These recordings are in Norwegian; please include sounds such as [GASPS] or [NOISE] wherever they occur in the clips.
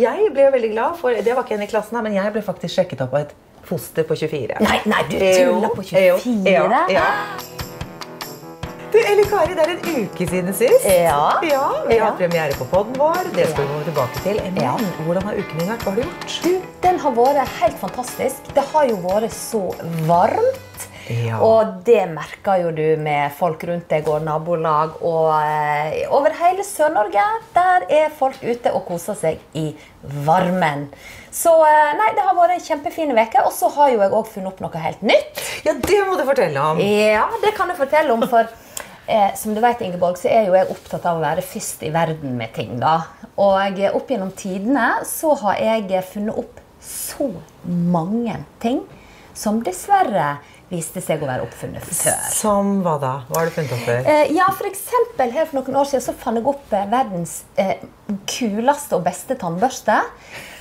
jeg ble veldig glad, for det var ikke en i klassen, men jeg ble faktisk sjekket opp av et foster på 24. Nei, nei, du tuller på 24? Jo, ja, ja. Du, Eli Kari, det er en uke siden sist. Ja. ja vi har premiere på poden vår. Det skal vi gå tilbake til. Men hvordan har uken din vært? Hva har du gjort? Du, den har vært helt fantastisk. Det har jo vært så varmt. Ja. Og det merker jo du med folk rundt deg og nabolag. Og eh, over hele Sør-Norge der er folk ute og koser seg i varmen. Så eh, nei, det har vært en kjempefin uke. Og så har jo jeg òg funnet opp noe helt nytt. Ja, det må du fortelle om. Ja, det kan jeg fortelle om. For eh, som du vet, Ingeborg, så er jo jeg opptatt av å være først i verden med ting. da. Og eh, opp gjennom tidene så har jeg funnet opp så mange ting som dessverre viste seg å være oppfunnet før. Som hva da? Hva har du funnet opp før? Eh, ja, for eksempel, her for noen år siden så fant jeg opp eh, verdens eh, kuleste og beste tannbørste.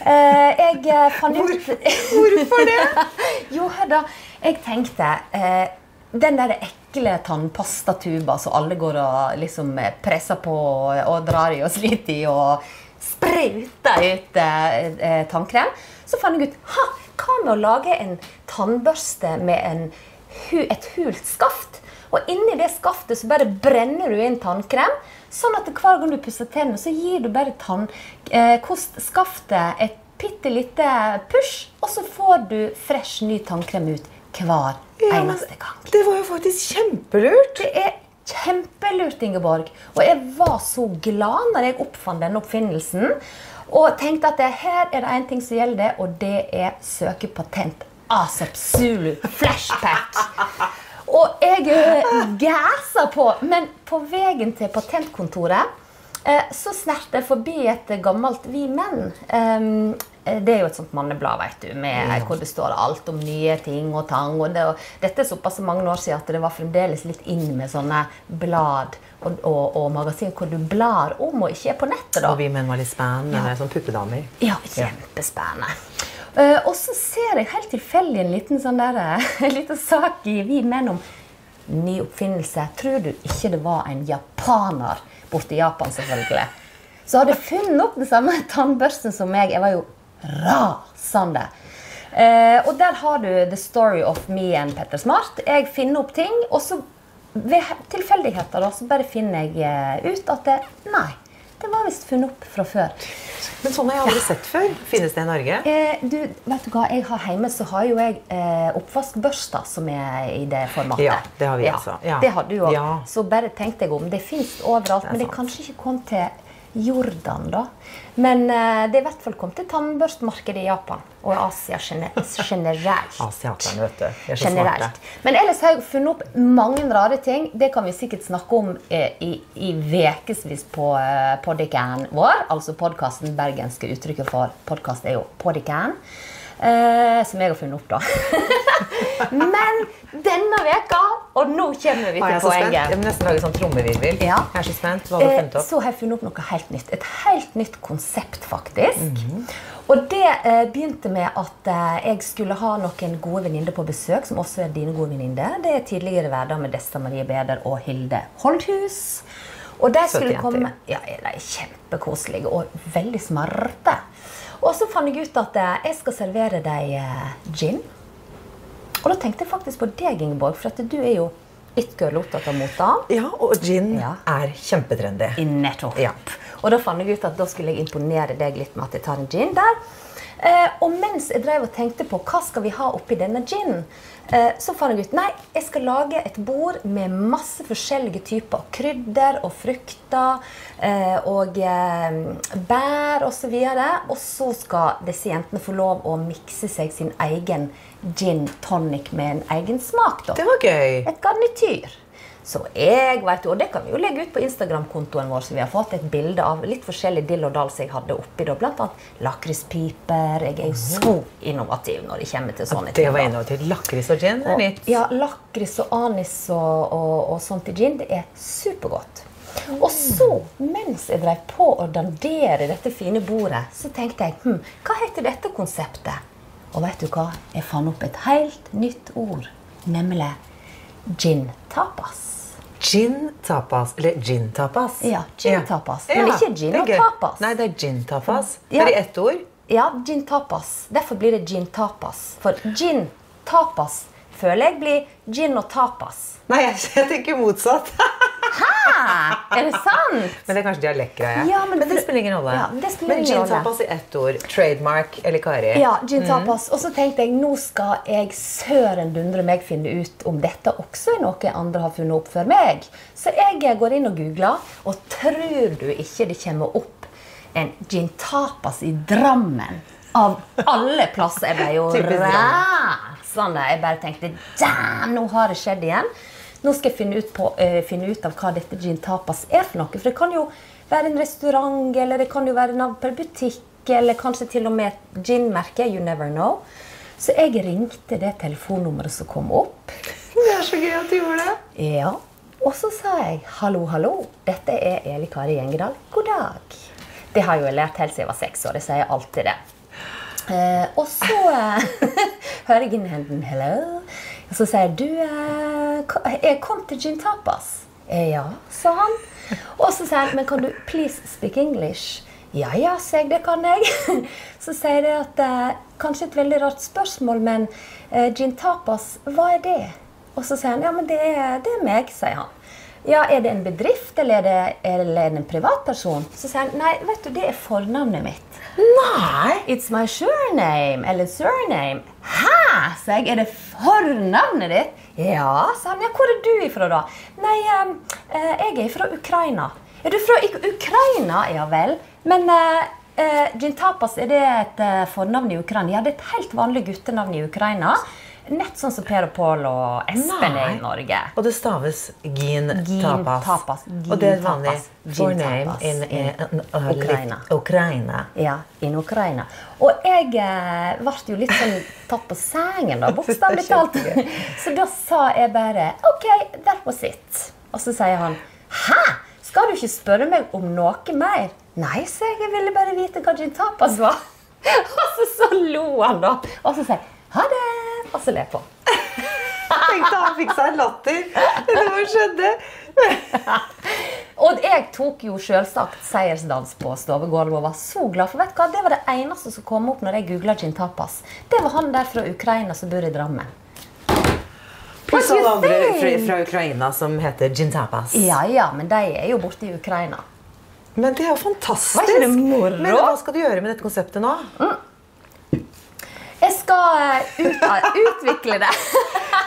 Eh, jeg eh, fant ut [LAUGHS] Hvorfor det? [LAUGHS] Jo, hør da. Jeg tenkte eh, Den der ekle tannpastatuba som alle går og liksom presser på og, drar i og sliter i og spruter ut eh, tannkrem. Så fant jeg ut ha, hva med å lage en tannbørste med en, et hult skaft? Og inni det skaftet så bare brenner du inn tannkrem. Sånn at hver gang du pusser tennene, så gir du bare tannskaftet et bitte lite push, og så får du fresh, ny tannkrem ut hver Ja, eneste gang. Det var jo faktisk kjempelurt. Det er kjempelurt, Ingeborg. Og jeg var så glad når jeg oppfant denne oppfinnelsen. Og tenkte at det, her er det én ting som gjelder, og det er søke patent ASAP Zulu Flashpack. Og jeg gæsa på. Men på veien til patentkontoret eh, så snerte jeg forbi et gammelt Vi menn. Um, det er jo et sånt manneblad vet du, med, hvor det står alt om nye ting og tang. Og det, og dette er såpass mange år siden at det var fremdeles litt inn med sånne blad og, og, og magasin hvor du blar om og ikke er på nettet. da. Og vi menn var litt spennende, Ja. sånn puppedamer. Ja, kjempespennende. Uh, og så ser jeg helt tilfeldig en liten sånn der, [LAUGHS] en liten sak i Vi menn om ny oppfinnelse. Tror du ikke det var en japaner borte i Japan, selvfølgelig? Så hadde jeg funnet opp den samme tannbørsten som meg. Jeg var jo rasende. Eh, og der har du the story of me and Petter Smart. Jeg finner opp ting, og så ved tilfeldigheter da, så bare finner jeg eh, ut at det, nei, det var visst funnet opp fra før. Men sånn har jeg aldri sett før. Finnes det i Norge? Eh, du, vet du hva? Jeg har Hjemme så har jo jeg eh, oppvaskbørster som er i det formatet. Ja, det har vi også. Ja. Det har du òg. Ja. Så bare tenk deg om. Det fins overalt. Det men det kanskje ikke kommet til Jordan, da. Men eh, det er i hvert fall kommet til tannbørstmarkedet i Japan og Asia generelt. Asiaterne, vet du. De er så Generelt. smarte. Men ellers har jeg funnet opp mange rare ting. Det kan vi sikkert snakke om eh, i, i vekevis på eh, vår. Altså podkasten bergenske uttrykket for podkast er jo poddican. Eh, som jeg har funnet opp, da. [LAUGHS] Men denne veka, og nå kommer vi er til jeg så spent. poenget. Jeg må nesten lage sånn trommevirvel. Ja. Jeg er så spent. Hva har du Eh, funnet opp? Så har jeg funnet opp noe helt nytt. Et helt nytt konsept, faktisk. Mhm. Og det eh, begynte med at eh, jeg skulle ha noen gode venninner på besøk, som også er dine gode venninner. Det er tidligere hverdag med Desta Marie Beder og Hilde Holdhus. Og de skulle komme Ja, de er kjempekoselige og veldig smarte. Og så fant jeg ut at eh, jeg skal servere dem eh, gin. Og da tenkte jeg faktisk på deg, Ingeborg, for at du er jo it-girl opptatt av mota. Ja, og gin Ja. er kjempetrendy. Nettopp. Ja. Og da fant jeg ut at da skulle jeg imponere deg litt med at jeg tar en gin der. Eh, og mens jeg drev og tenkte på hva skal vi ha oppi denne ginen, så fant jeg ut nei, jeg skal lage et bord med masse forskjellige typer krydder og frukter eh, og eh, bær osv. Og så skal disse jentene få lov å mikse seg sin egen gin tonic med en egen smak. da Det var gøy. et garnityr. Så jeg vet jo, og det kan vi jo legge ut på Instagram-kontoen vår, så vi har fått et bilde av litt forskjellig dill og dall som jeg hadde oppi. da, Blant annet lakrispiper. Jeg er jo så innovativ når det kommer til sånne Det var innovativt. Lakris og gin er nytt. ja, lakris og anis og, og, og sånt i gin, det er supergodt. Og så, mens jeg drev på å dandere dette fine bordet, så tenkte jeg hm, hva heter dette konseptet? Og vet du hva? Jeg fant opp et helt nytt ord, nemlig gin tapas. Gin tapas. Eller gin tapas. Ja, gin tapas. Men ikke gin og tapas. Nei, det er gin tapas. Ja. Er ett ord. Ja, gin tapas. Derfor blir det gin tapas. For gin tapas føler jeg blir gin og tapas. Nei, jeg, tenker motsatt. [LAUGHS] Hæ? Er det sant? Men det er kanskje dialektgreie. Ja, men men, det spiller ingen rolle. Ja, det spiller men gin tapas i ett ord. Trademark eller Kari. Ja, gin tapas. Og så tenkte jeg nå skal jeg søren dundre meg finne ut om dette også er noe andre har funnet opp før meg. Så jeg går inn og googler, og tror du ikke det kommer opp en gin tapas i Drammen? Av alle plasser. Jeg ble jo [LAUGHS] Typisk rasende. Jeg bare tenkte damn, nå har det skjedd igjen. Nå skal jeg finne ut, på, uh, finne ut av hva dette gin tapas er for noe. For det kan jo være en restaurant, eller det kan jo være navn på en butikk, eller kanskje til og med et ginmerke. You never know. Så jeg ringte det telefonnummeret som kom opp. Det er så gøy at du gjorde det. Ja. Og så sa jeg hallo, hallo. Dette er Eli Kari Gjengedal. God dag. Det har jo jeg lært helt siden jeg var seks år. Jeg sier alltid det. Eh, og så eh, [LAUGHS] hører jeg inn hendene. Hello. Og så sier jeg du eh, Jeg kom til Gin Tapas. Eh, ja, sa han. Og så sier han men kan du please speak English? Ja ja, sa jeg. Det kan jeg. [LAUGHS] Så sier jeg at eh, Kanskje et veldig rart spørsmål, men eh, Gin Tapas, hva er det? Og så sier han ja, men det det er meg, sier han. Ja, Er det en bedrift, eller er det, eller er det en privatperson? Så sier han nei, vet du, det er fornavnet mitt. Nei! It's my surname, eller surname. Hæ? sa jeg. Er det fornavnet ditt? Ja, sa han. Ja, hvor er du ifra, da? Nei, um, uh, jeg er fra Ukraina. Er du fra Ik- Ukraina? Ja vel. Men uh, uh, Gin Tapas, er det et eh, fornavn i Ukraina? Ja, det er et helt vanlig guttenavn i Ukraina. Nett sånn som Per og Pål og Espen er i Norge. Og det staves gin, Gin tapas. tapas, gin og det er vanlig forname in, in in, in, uh, Ukraina. Ukraina. Ja, in Ukraina. Og jeg eh, ble jo litt sånn tatt på sengen, da, [LAUGHS] bokstavelig talt. Så da sa jeg bare OK, that was it. Og så sier han Hæ? Skal du ikke spørre meg om noe mer? Nei, sa jeg. Jeg ville bare vite hva gin tapas var. [LAUGHS] Og så, så lo han, da. Og så sier jeg ha det. Og så ler på. [LAUGHS] Tenkte han fikk seg en latter. Det hva skjedde? [LAUGHS] Og jeg tok jo selvsagt seiersdans på stovegulvet og var så glad. For vet du hva? det var det eneste som kom opp når jeg googla gin tapas. Det var han der fra Ukraina som bor i Drammen. Pluss alle andre fra, fra Ukraina som heter gin tapas. Ja, ja, men de er jo borte i Ukraina. Men det er jo fantastisk. Hva er det moro? Men hva skal du gjøre med dette konseptet nå? Jeg skal eh, ut, utvikle det. [LAUGHS]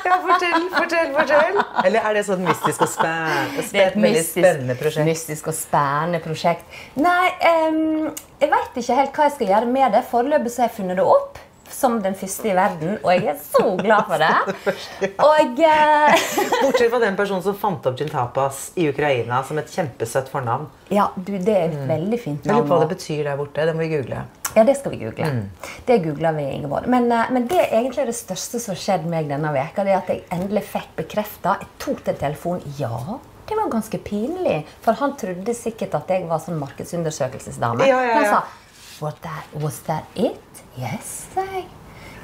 Ja, fortell, fortell, fortell. Eller er det sånn mystisk og spennende, Det er et mystisk, spennende prosjekt? mystisk og spennende prosjekt. Nei, um, jeg veit ikke helt hva jeg skal gjøre med det. Foreløpig så har jeg funnet det opp som den første i verden, og jeg er så glad for det. [LAUGHS] Og uh... [LAUGHS] Bortsett fra den personen som fant opp gin tapas i Ukraina som et kjempesøtt fornavn. Ja, du, det er et veldig fint navn. lurer på hva det betyr der borte. Det må vi google. Ja, det skal vi google. Mm. Det googler vi, Ingeborg. Men, eh, men det er egentlig det største som har skjedd meg denne veka, det er at jeg endelig fikk bekrefta Jeg tok til telefonen. Ja, det var ganske pinlig. For han trodde sikkert at jeg var sånn markedsundersøkelsesdame. Ja, ja, Men Han sa was that, was that it? Yes, sa jeg.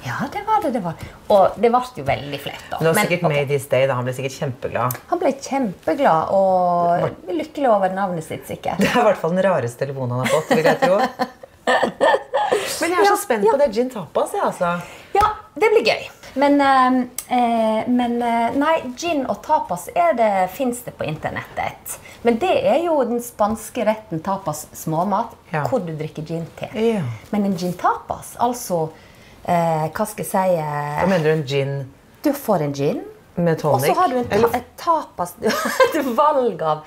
Ja, det var det. det var. Og det ble jo veldig flaut. da. Men det var sikkert ok. May This Day. da. Han ble sikkert kjempeglad. Han ble kjempeglad og lykkelig over navnet sitt, sikkert. Det er i hvert fall den rareste telefonen han har fått. vil jeg tro. Men jeg er så spent på det gin tapas. Jeg, altså. Ja, det blir gøy. Men, eh, eh, men eh, nei, gin og tapas det, fins det på internettet. Men det er jo den spanske retten tapas småmat, Ja. hvor du drikker gin til. Ja. Men en gin tapas, altså eh, Hva skal jeg si Hva eh, mener du en gin Du får en gin, med og så har du en ta et tapas Du [LAUGHS] har et valg av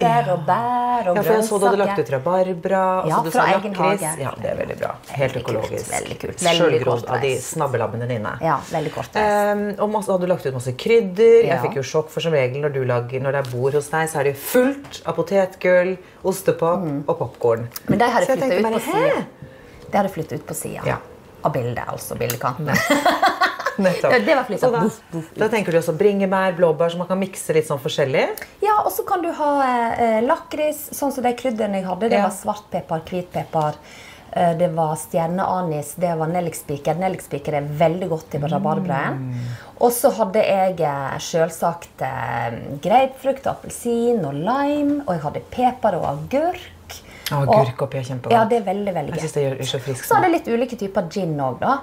urter og bær og ja, for jeg så du hadde lagt ut rabarbra. og Ja, så du fra sa egen hage. Ja, det er veldig bra. Helt Veldig økologisk. veldig kult. Sjølgrodd av de snabbelabbene dine. Ja, veldig kort Um, og masse, hadde du lagt ut masse krydder. Jeg fikk jo sjokk, for som regel når, du lager, når det er bord hos deg, så er det fullt av potetgull, ostepop og popkorn. Mm. Men de hadde flytta ut bare, på sida. De hadde flyttet ut på sida Ja. av bildet, altså bildekanten. [LAUGHS] [LAUGHS] Nettopp. Ja, det var flyttet. Så da, Buff, buff, da tenker du også bringebær, blåbær, så man kan mikse litt sånn forskjellig. Ja, og så kan du ha eh, lakris, sånn som de krydderne jeg hadde. Det Ja. var svartpepper, hvitpepper, eh, det var stjerneanis, det var nellikspiker. Nellikspiker er veldig godt i rabarbraen. Og så hadde jeg eh, selvsagt eh, grapefrukt, appelsin og lime. Og jeg hadde pepper og agurk. Og- agurk oppi er kjempegodt. Ja, det er veldig, veldig Jeg gøy. synes det gjør så frisk. Så hadde jeg litt ulike typer gin òg, da.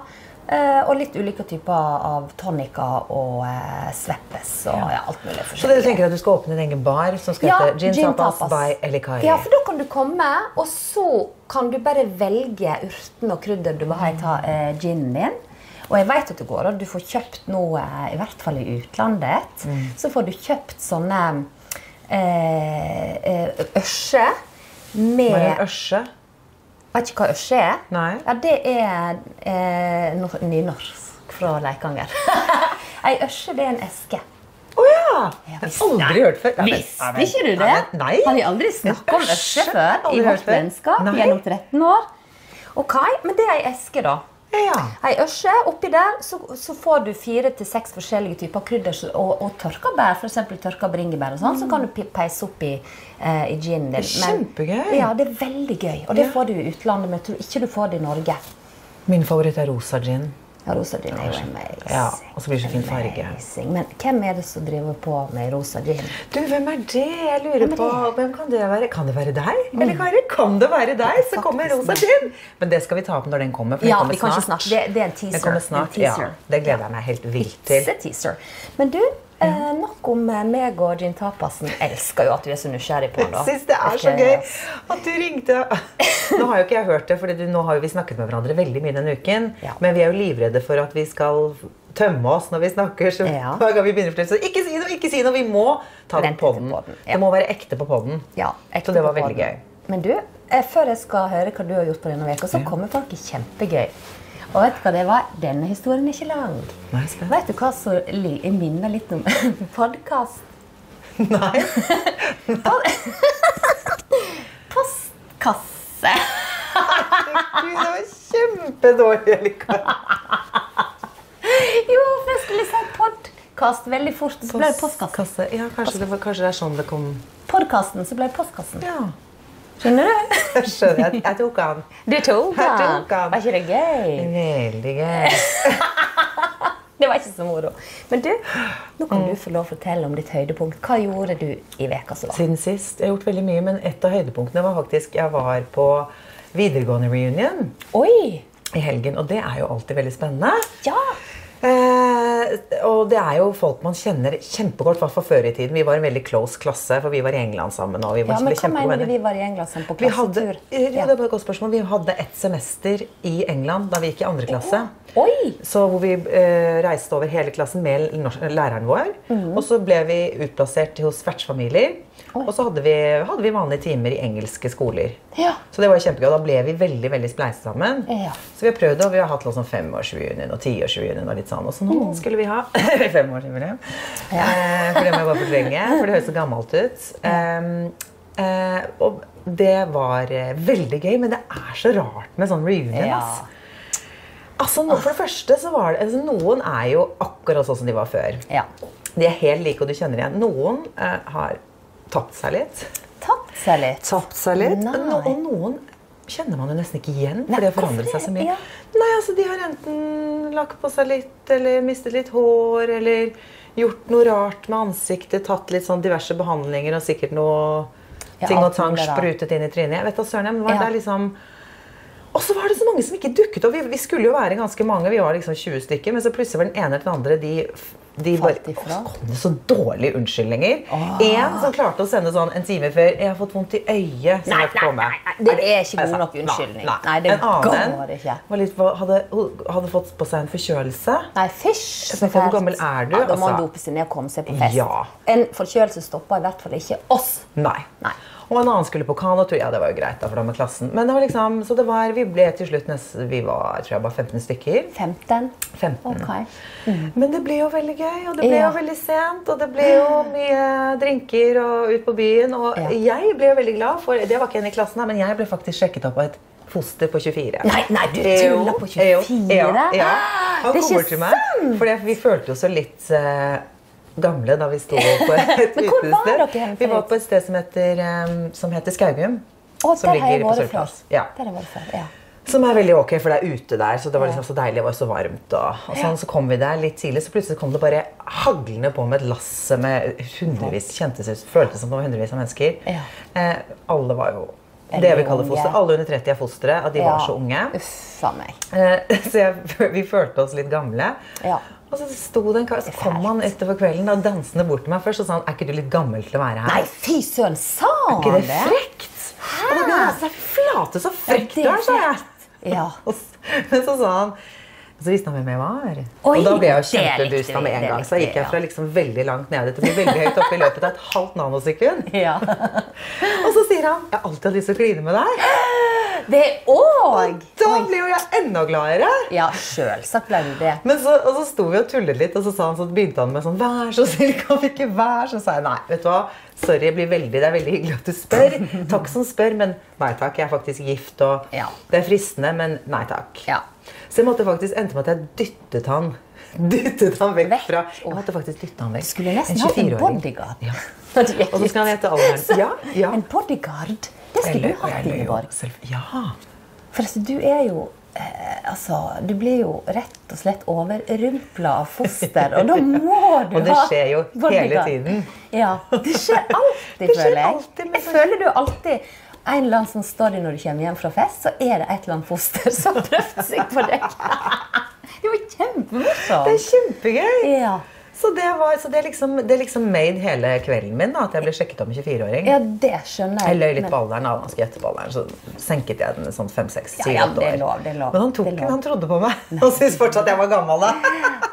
Eh, og litt ulike typer av tonica og eh, sveppes og ja. alt mulig forskjellig. Så dere tenker at du skal åpne en egen bar som skal hete Gin, Tapas, by Elikari? Ja, for da kan du komme, og så kan du bare velge urten og krydder du vil ha i ta, eh, ginen din. Og jeg vet at det går, og du får kjøpt noe, i hvert fall i utlandet, Mm. så får du kjøpt sånne eh, eh, ørse med Hva er en ørse? Vet ikke hva ørse er? Nei. Ja, Det er eh, nynorsk fra Leikanger. [LAUGHS] Ei ørse, det er en eske. Å oh, Ja, Jeg har aldri hørt før. Visste ikke du det? Nei. Har vi aldri snakket om Ørse? før i vårt vennskap gjennom 13 år? Ok, men det er ei eske, da. Ja. Ei ørse, oppi der så, så får du fire til seks forskjellige typer krydder og, og tørka bær, f.eks. tørka bringebær. og sånn, Så kan du peise oppi uh, i ginen din. Det er kjempegøy. ja, det er veldig gøy. Og det Ja. får du i utlandet, men jeg tror ikke du får det i Norge. Min favoritt er rosa gin. Ja, rosa gin er jo amazing. Ja, og så blir det så fin farge. Amazing. Men hvem er det som driver på med rosa gin? Du, hvem er det? Jeg lurer Hvem på. Hvem kan det være? Kan det være deg? Eller Kari? Kan det være deg? som kommer rosa gin! Men det skal vi ta opp når den kommer. For den Ja, kommer vi kan ikke snart. Det, det er en teaser. Den kommer En snart. Ja, det gleder jeg meg helt vilt til. It's a teaser. Men du, eh, nok om eh, meg og gin tapasen. Jeg elsker jo at du er så nysgjerrig på den. da. Syns det er så gøy at du ringte. Nå har jo ikke jeg hørt det, for nå har vi snakket med hverandre veldig mye denne uken. Ja. Men vi er jo livredde for at vi skal tømme oss når vi snakker. Så Ja. hver gang vi begynner fortelle, så ikke si noe, ikke si noe! Vi må ta den på den. ja. Det må være ekte på poden. Ja, Så det var veldig podden. gøy. Men du, eh, før jeg skal høre hva du har gjort på denne uka, så kommer folk kjempegøy. Og vet du hva det var? Denne historien er ikke lang. Nei. Vet du hva som minner litt om [LAUGHS] podkast? Nei. [LAUGHS] Postkasse. Gud, det var kjempedårlig. Elika. Jo, for jeg skulle si podkast veldig fort, så ble det postkasse. Postkasse. Ja, kanskje det, var, kanskje det er sånn det kom. Podkasten, så ble det postkassen. Ja. Skjønner du? [LAUGHS] Jeg skjønner. Jeg, jeg tok han. Du tok Jeg tok han. Var ikke det gøy? Veldig gøy. [LAUGHS] Det var ikke så moro. Men du, nå kan du få lov å fortelle om ditt høydepunkt. Hva gjorde du i veka som var? Siden sist. Jeg har gjort veldig mye, men et av høydepunktene var faktisk Jeg var på videregående reunion Oi! i helgen, og det er jo alltid veldig spennende. Ja! Eh, og det er jo folk man kjenner kjempegodt, i før i tiden. Vi var en veldig close klasse, for vi var i England sammen. og vi var ja men hva mener du vi var i England sammen på Vi hadde, klassetur? ja, det var et godt spørsmål. Vi hadde et semester i England da vi gikk i andre klasse. Oi! Så hvor vi eh, reiste over hele klassen med læreren vår. Mm. Og så ble vi utplassert hos vertsfamilier. Og så hadde vi, hadde vi vanlige timer i engelske skoler. Ja. Så det var kjempegøy. Da ble vi veldig veldig spleiset sammen. Ja. Så vi har prøvd, og vi har hatt liksom femårsreunion og tiårsreunion. Og litt sånn. Og så nå Mm. skulle vi ha [LAUGHS] femårsjubileum. Eh, for det må jeg bare fortrenge, for det høres så gammelt ut. Um, eh, og det var eh, veldig gøy, men det er så rart med sånn reunion. Ja. ass. Altså, for det første så var det, altså, Noen er jo akkurat sånn som de var før. ja. De er helt like, og du kjenner igjen. Noen eh, har tapt seg litt. Tapt seg litt. Tapt seg litt. No, og noen kjenner man jo nesten ikke igjen, Nei, de har forandret seg så mye. Ja. Nei, altså, De har enten lagt på seg litt, eller mistet litt hår, eller gjort noe rart med ansiktet, tatt litt sånn diverse behandlinger og sikkert noe Ja, ting og tang sprutet inn i trynet. Jeg vet da søren, men var Ja. det liksom... Og så var det så mange som ikke dukket opp. Vi, vi skulle jo være ganske mange, vi var liksom 20 stykker, men så plutselig var den ene til den andre de, de bare. Åh, så kom det så dårlige unnskyldninger. En som klarte å sende sånn en time før 'Jeg har fått vondt i øyet'. Nei, nei, nei, nei, det er ikke god nok unnskyldning. Nei, Nei, det en annen ikke. Var litt, hadde, hadde fått på seg en forkjølelse. Nei, fysj! Hvor gammel er du? Ja, da må Altså- dope seg ned og komme seg på fest. Ja. En forkjølelse stopper i hvert fall ikke oss. Nei. Nei. Og en annen skulle på kanotur. Ja, det var jo greit, da, for da med klassen. Men det var liksom, så det var, vi ble til slutt nest, vi var tror jeg bare 15 stykker. 15. 15. Ok. Men det ble jo veldig gøy, og det ble Ja. jo veldig sent. Og det ble jo mye drinker og ut på byen. Og Ja. jeg ble jo veldig glad, for det var ikke en i klassen, her, men jeg ble faktisk sjekket opp av et foster på 24. Nei, nei, du Jo, tuller på 24? Ja, ja. Han Det er ikke til meg. For vi følte jo så litt uh, gamle da vi sto på et [LAUGHS] utested. Vi var på et sted som heter, um, som heter Skaugum. Å, som der har jeg vært før. Ja. Der har jeg vært før, ja. Som er veldig ok, for det er ute der, så det var liksom så deilig. Det var så varmt. Og, og sånn, så kom vi der litt tidlig, så plutselig kom det bare haglende på med et lass med hundrevis kjentes ut, føltes som det var hundrevis av mennesker. Eh, alle var jo det vi jeg vil kalle unge. foster. Alle under 30 er fostre. At de var så unge. Uff meg. Eh, [LAUGHS] så jeg, vi følte oss litt gamle. Ja. Og så sto det en kar, så kom han utover kvelden da, dansende bort til meg først og sa han, er ikke du litt gammel til å være her? Nei, fy søren, sa han det? Er ikke det frekt? Hæ? Og da ble jeg flate så frekk du er, sa jeg. Ja. [LAUGHS] Men så sa han så visste han hvem jeg var. Oi, og da ble jeg jo kjempebusta med en gang. Så gikk jeg fra liksom veldig langt nede til å bli veldig høyt oppe i løpet av et halvt nanosekund. [LAUGHS] ja. [LAUGHS] Og så sier han jeg har alltid hatt lyst til å kline med deg. [GASPS] Det òg! Da ble jo jeg enda gladere. Ja, selvsagt ble du det. Men så, og så sto vi og tullet litt, og så, sa han, så begynte han med sånn Vær så snill, kan vi ikke være Så sa jeg nei, vet du hva. Sorry, veldig, det er veldig hyggelig at du spør. Takk som spør, men nei takk. Jeg er faktisk gift, og Ja. det er fristende, men nei takk. Ja. Så jeg måtte faktisk endte med at jeg dyttet han Dyttet han vekk fra Jeg måtte faktisk dytte han vekk. Skulle nesten hatt en bodyguard. Ja. [LAUGHS] Og så skal han hete alderen. Ja, ja. En bodyguard? Det skulle du hatt, Ingeborg. Ja. For altså, du er jo Altså, du blir jo rett og slett overrumpla av foster, og da må [LAUGHS] du ha Og det skjer jo hele tiden. Ja. Det skjer alltid, [LAUGHS] Det skjer føler jeg. alltid, jeg føler du alltid en eller annen sånn story når du kommer hjem fra fest, så er det et eller annet foster som [LAUGHS] har prøvd seg på deg. Det var Det kjempemorsomt. er kjempegøy! Ja. Så det, var, så det, liksom, det liksom made hele kvelden min da, at jeg ble sjekket om 24-åring. ja, det skjønner jeg. Jeg løy litt men- på alderen. da, Han skulle gjette på alderen, så senket jeg den sånn fem-seks Ja, syv, ja, ja, det er lov, det er lov. Men han, tok, Det er lov. han trodde på meg og syntes fortsatt jeg var gammel. da.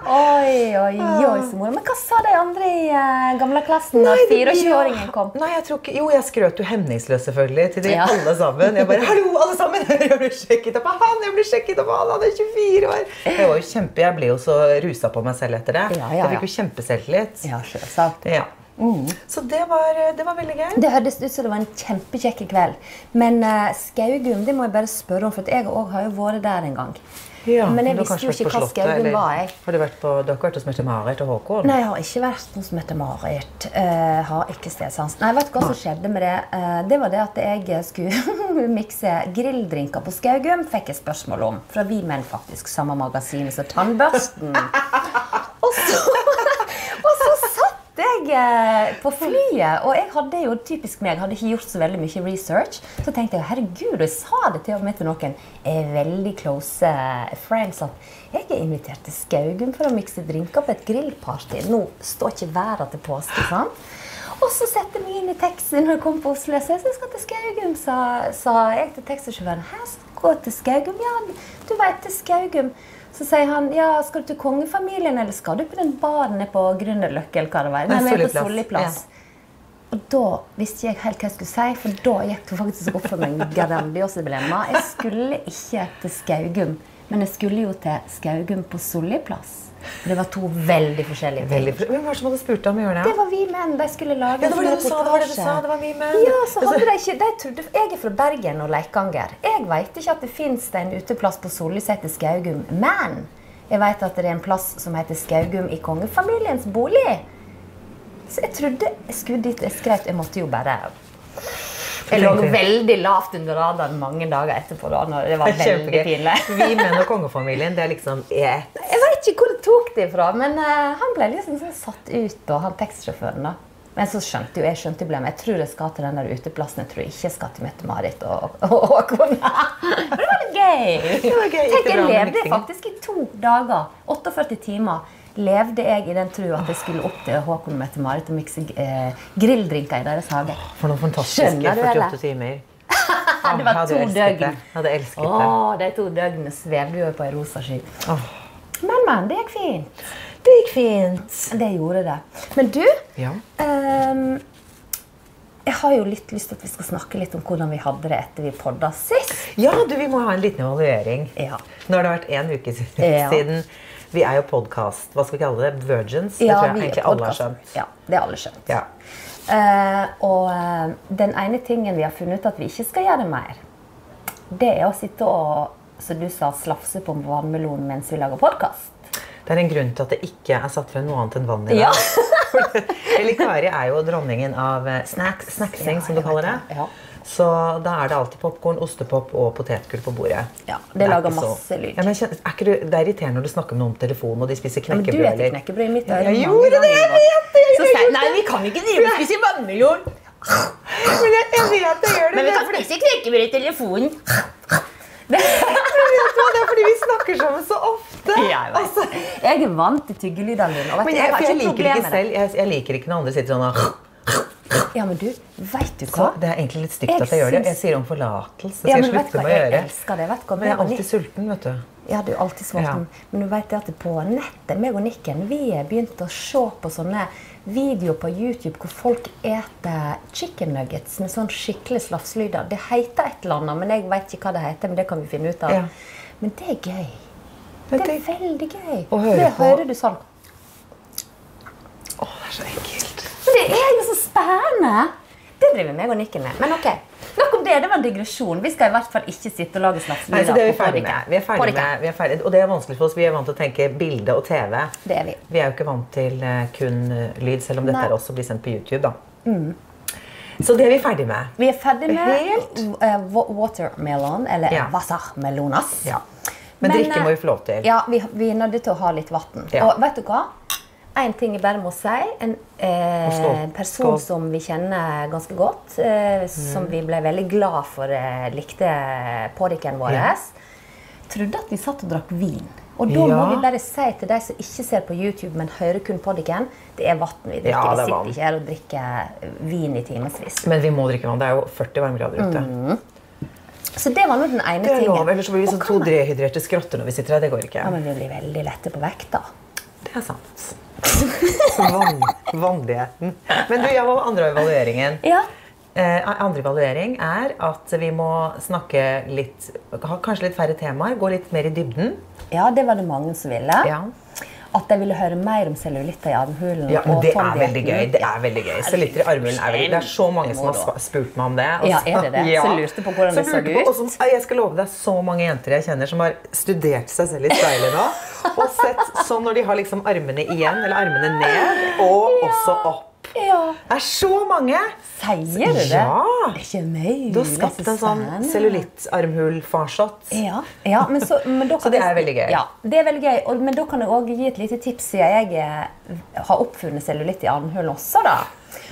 Oi, oi, oi, så moro. Men hva sa de andre i uh, gamle klassen da det blir jo- 24-åringen kom? Nei, jeg tror ikke, Jo, jeg skrøt jo hemningsløst selvfølgelig til de Ja. alle sammen. Jeg bare 'Hallo, alle sammen! [LAUGHS] Jeg ble sjekket opp av han! Jeg ble sjekket opp av han! Han er 24 år!' Jeg var jo kjempe, jeg ble jo så rusa på meg selv etter det. Ja, ja, jo kjempeselvtillit. Ja, selvsagt. Ja. Så det var, det var veldig gøy. Det hørtes ut som det var en kjempekjekk kveld. Men uh, Skaugum det må jeg bare spørre om, for jeg òg har jo vært der en gang. Ja, men jeg visste jo ikke hva Skaugum var. jeg. Har du vært på, Dere har vært hos Mette-Marit og Håkon? Nei, jeg har ikke vært hos som heter Marit. Uh, har ikke stedsans. Nei, vet du hva som skjedde med det? Uh, det var det at jeg skulle [LAUGHS] mikse grilldrinker på Skaugum, fikk jeg spørsmål om. Fra Vi Menn, faktisk. Samme magasin som Tannbørsten. [LAUGHS] Og så, [LAUGHS] og så jeg eh, på flyet, og jeg hadde jo typisk meg, hadde ikke gjort så veldig mye research. Så tenkte jeg herregud, og jeg sa det til og med til noen er veldig close eh, friends at jeg er invitert til Skaugum for å mikse drinker på et grillparty. Nå står ikke verden til påske, sant? Og så setter jeg meg inn i taxien når jeg kom på Oslo. Sa jeg skal til Skaugum, sa, jeg til taxisjåføren. Hæ, gå til Skaugum? Ja, du vet til Skaugum. Så sier han ja, skal du til kongefamilien, eller skal du på den baren på Grünerløkka? eller hva det var? Nei, på Solliplass. Solli plass. plass. Og da visste jeg helt hva jeg skulle si, for da gikk det faktisk opp for meg grandiose dilemma. Jeg skulle ikke til Skaugum, men jeg skulle jo til Skaugum på Solli plass. Det var to veldig forskjellige ting. Veldig, hvem var det som hadde spurt deg om å gjøre Det det? var vi menn. De skulle lage Ja, det var det du sa, det var det du sa, det var vi menn. Ja, så hadde de ikke, de trodde, Jeg er fra Bergen og Leikanger. Jeg vet ikke at det fins en uteplass på Solliseter Skaugum. Men jeg vet at det er en plass som heter Skaugum i kongefamiliens bolig. Så jeg trodde jeg skulle dit. Jeg skrev Jeg måtte jo bare Jeg lå veldig lavt under radaren mange dager etterpå. da, når Det var veldig pinlig. Vi menn og kongefamilien, det er liksom ett. Jeg vet ikke hvor det tok det fra, men uh, han ble liksom sånn satt ut, da, han taxisjåføren. da. Men så skjønte jo jeg skjønte problemet. Jeg tror jeg skal til den der uteplassen. Jeg tror ikke jeg skal til Mette-Marit og, og Håkon. Men det var litt gøy. Det var gøy. Tenk, jeg levde faktisk i to dager. 48 timer. Levde jeg i den trua at jeg skulle opp til Håkon og Mette-Marit og mikse eh, grilldrinker i deres hage. For noen fantastiske Skjønner du, 48 timer. [LAUGHS] Det var to døgn. hadde elsket Å, Åh, de to døgnene svevde jo på ei rosa sky. Men, men. Det gikk fint. det gikk fint. Det gjorde det. Men du, Ja. um, jeg har jo litt lyst til at vi skal snakke litt om hvordan vi hadde det etter vi podda sist. ja, du, vi må ha en liten evaluering. Ja. Nå har det vært én uke siden. Ja. Vi er jo podkast. Hva skal vi kalle det? Virgins? Det tror jeg er egentlig alle har skjønt. Ja, det har alle skjønt. Ja. Uh, og eh, den ene tingen vi har funnet ut at vi ikke skal gjøre mer, det er å sitte og, som du sa, slafse på vannmelon mens vi lager podkast. Det er en grunn til at det ikke er satt frem noe annet enn vann i dag. Ja. [LAUGHS] Eller Kari er jo dronningen av eh, snacks, snacksing, som du kaller det. Ja. Så da er det alltid popkorn, ostepop og potetgull på bordet. Ja, det lager så- masse lyd. Ja, men kjenner, er du, det er irriterende når du snakker med noen om telefonen, og de spiser Men du knekkebrød. spiser knekkebrød i mitt øre. Jeg gjorde det! Jeg vet det! Så sier jeg nei, vi kan ikke drive og spise vannmelon. Men jeg, jeg vet jeg gjør det. Men vi kan spise knekkebrød i telefonen. [LAUGHS] Det. det er fordi vi snakker sammen så ofte. Jeg. Altså, jeg er vant til tyggelydene dine. Men du, jeg, jeg liker ikke det. selv. Jeg, jeg liker ikke når andre sitter sånn og Ja, men du, vet du så hva? Det er egentlig litt stygt at jeg gjør det. Jeg sier om forlatelse. Så Ja, jeg slutter med å gjøre. elsker det. Vet du hva? Men jeg er alltid sulten, vet du. Ja, du er alltid sulten. Men du vet at på nettet, meg og Nikken, vi er begynt å se på sånne videoer på YouTube hvor folk eter chicken nuggets med sånn skikkelig slafslyder. Det heter et eller annet, men jeg vet ikke hva det heter. Men det kan vi finne ut av. Ja. Men det er gøy. Det er veldig gøy. Å høre det hører du sånn. Å, det er så ekkelt. Men det er jo så spennende! Det driver meg og Nikken med. Men ok, nok om det. Det var en digresjon. Vi skal i hvert fall ikke sitte og lage slagsmål. Nei, så det er vi ferdig med. Vi er ferdig med, vi er ferdig. Og det er vanskelig for oss. Vi er vant til å tenke bilde og TV. Det er vi. Vi er jo ikke vant til eh, kun eh, lyd, selv om dette Nei. Mm. er også blir sendt på YouTube. da. Så det er vi ferdig med. Vi er ferdig med Helt. eh, watermelon, eller Ja. wassermelonas. Ja. Men, drikke eh, må vi få lov til. Ja, vi, vi er nødt til å ha litt vann. Ja. Og vet du hva? En ting jeg bare må si. En eh, person som vi kjenner ganske godt, eh, som vi ble veldig glad for eh, likte podikken vår, Ja. trodde at vi satt og drakk vin. Og da må vi bare si til de som ikke ser på YouTube, men hører kun podikken, det er vann vi drikker. Ja, vi er sitter ikke her og drikker vin i timevis. Men vi må drikke vann. Det er jo 40 varmegrader ute. Mm. Så det var nå den ene Det er tingen. lov, Ellers blir vi sånn to dehydrerte skrotter når vi sitter her. Det går ikke. Ja, men vi blir veldig lette på vekt, da. Det er sant. Vann, vanligheten. Men du, jeg var andre evalueringen? Ja. Eh, andre evaluering er at vi må snakke litt Ha kanskje litt færre temaer. Gå litt mer i dybden. Ja, det var det mange som ville. Ja. At jeg ville høre mer om cellulitter i armhulen. Ja, og Det er veldig gøy. Det Ja. er veldig gøy. Cellulitter i armhulen er veldig Det er så mange som har spurt meg om det. Altså. Ja, er det det? [LAUGHS] Så lurte på hvordan det Så ut? på- ut. Jeg skal love deg så mange jenter jeg kjenner som har studert seg selv i speilet nå. Og sett sånn når de har liksom armene igjen, eller armene ned, og også opp. Ja. Det er så mange! Sier du det? Ja. Er ikke mulig. Du har skapt en sånn cellulitt-armhul-farsott. Ja, ja men, så, men [LAUGHS] Så det er veldig gøy. Ja, det er veldig gøy. Og, men da kan jeg også gi et lite tips, siden jeg har oppfunnet cellulitt i armhulen også. da.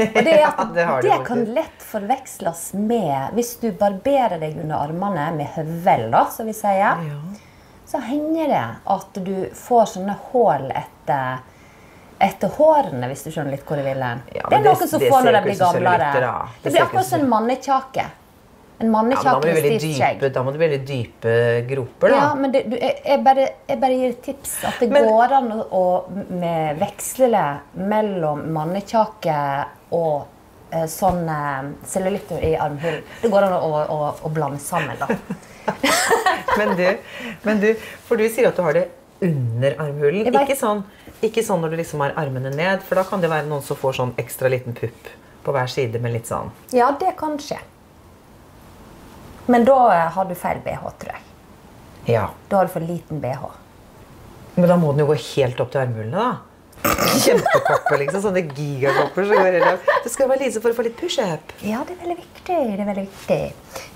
Og det er [LAUGHS] at Ja, det det kan lett forveksles med Hvis du barberer deg under armene med høvel, da, som vi sier, så hender det at du får sånne hull etter etter hårene, hvis du skjønner litt hvor jeg vil hen. Ja, det er det- som får når de blir gamlere. Det Det blir akkurat som- en mannekjake. En mannekjake ja, med stivt skjegg. da må det veldig dype groper, da. Ja, men det, du, jeg, bare, jeg bare gir et tips. At det Men- går an å, veksle mellom mannekjake og eh, sånn eh, cellulitter i armhulen. Det går an å, å, å blande sammen, da. [LAUGHS] Men du, men du, for du sier at du har det under armhulen. Ikke sånn, ikke sånn når du liksom har armene ned, for da kan det være noen som får sånn ekstra liten pupp på hver side med litt sånn. Ja, det kan skje. Men da eh, har du feil BH, tror jeg. Ja. Da har du for liten BH. Men da må den jo gå helt opp til armhulene, da. Kjempekopper, liksom. Sånne gigakopper. Så går det, skal være lite for å få litt pushup. Ja, det er veldig viktig. det er veldig viktig.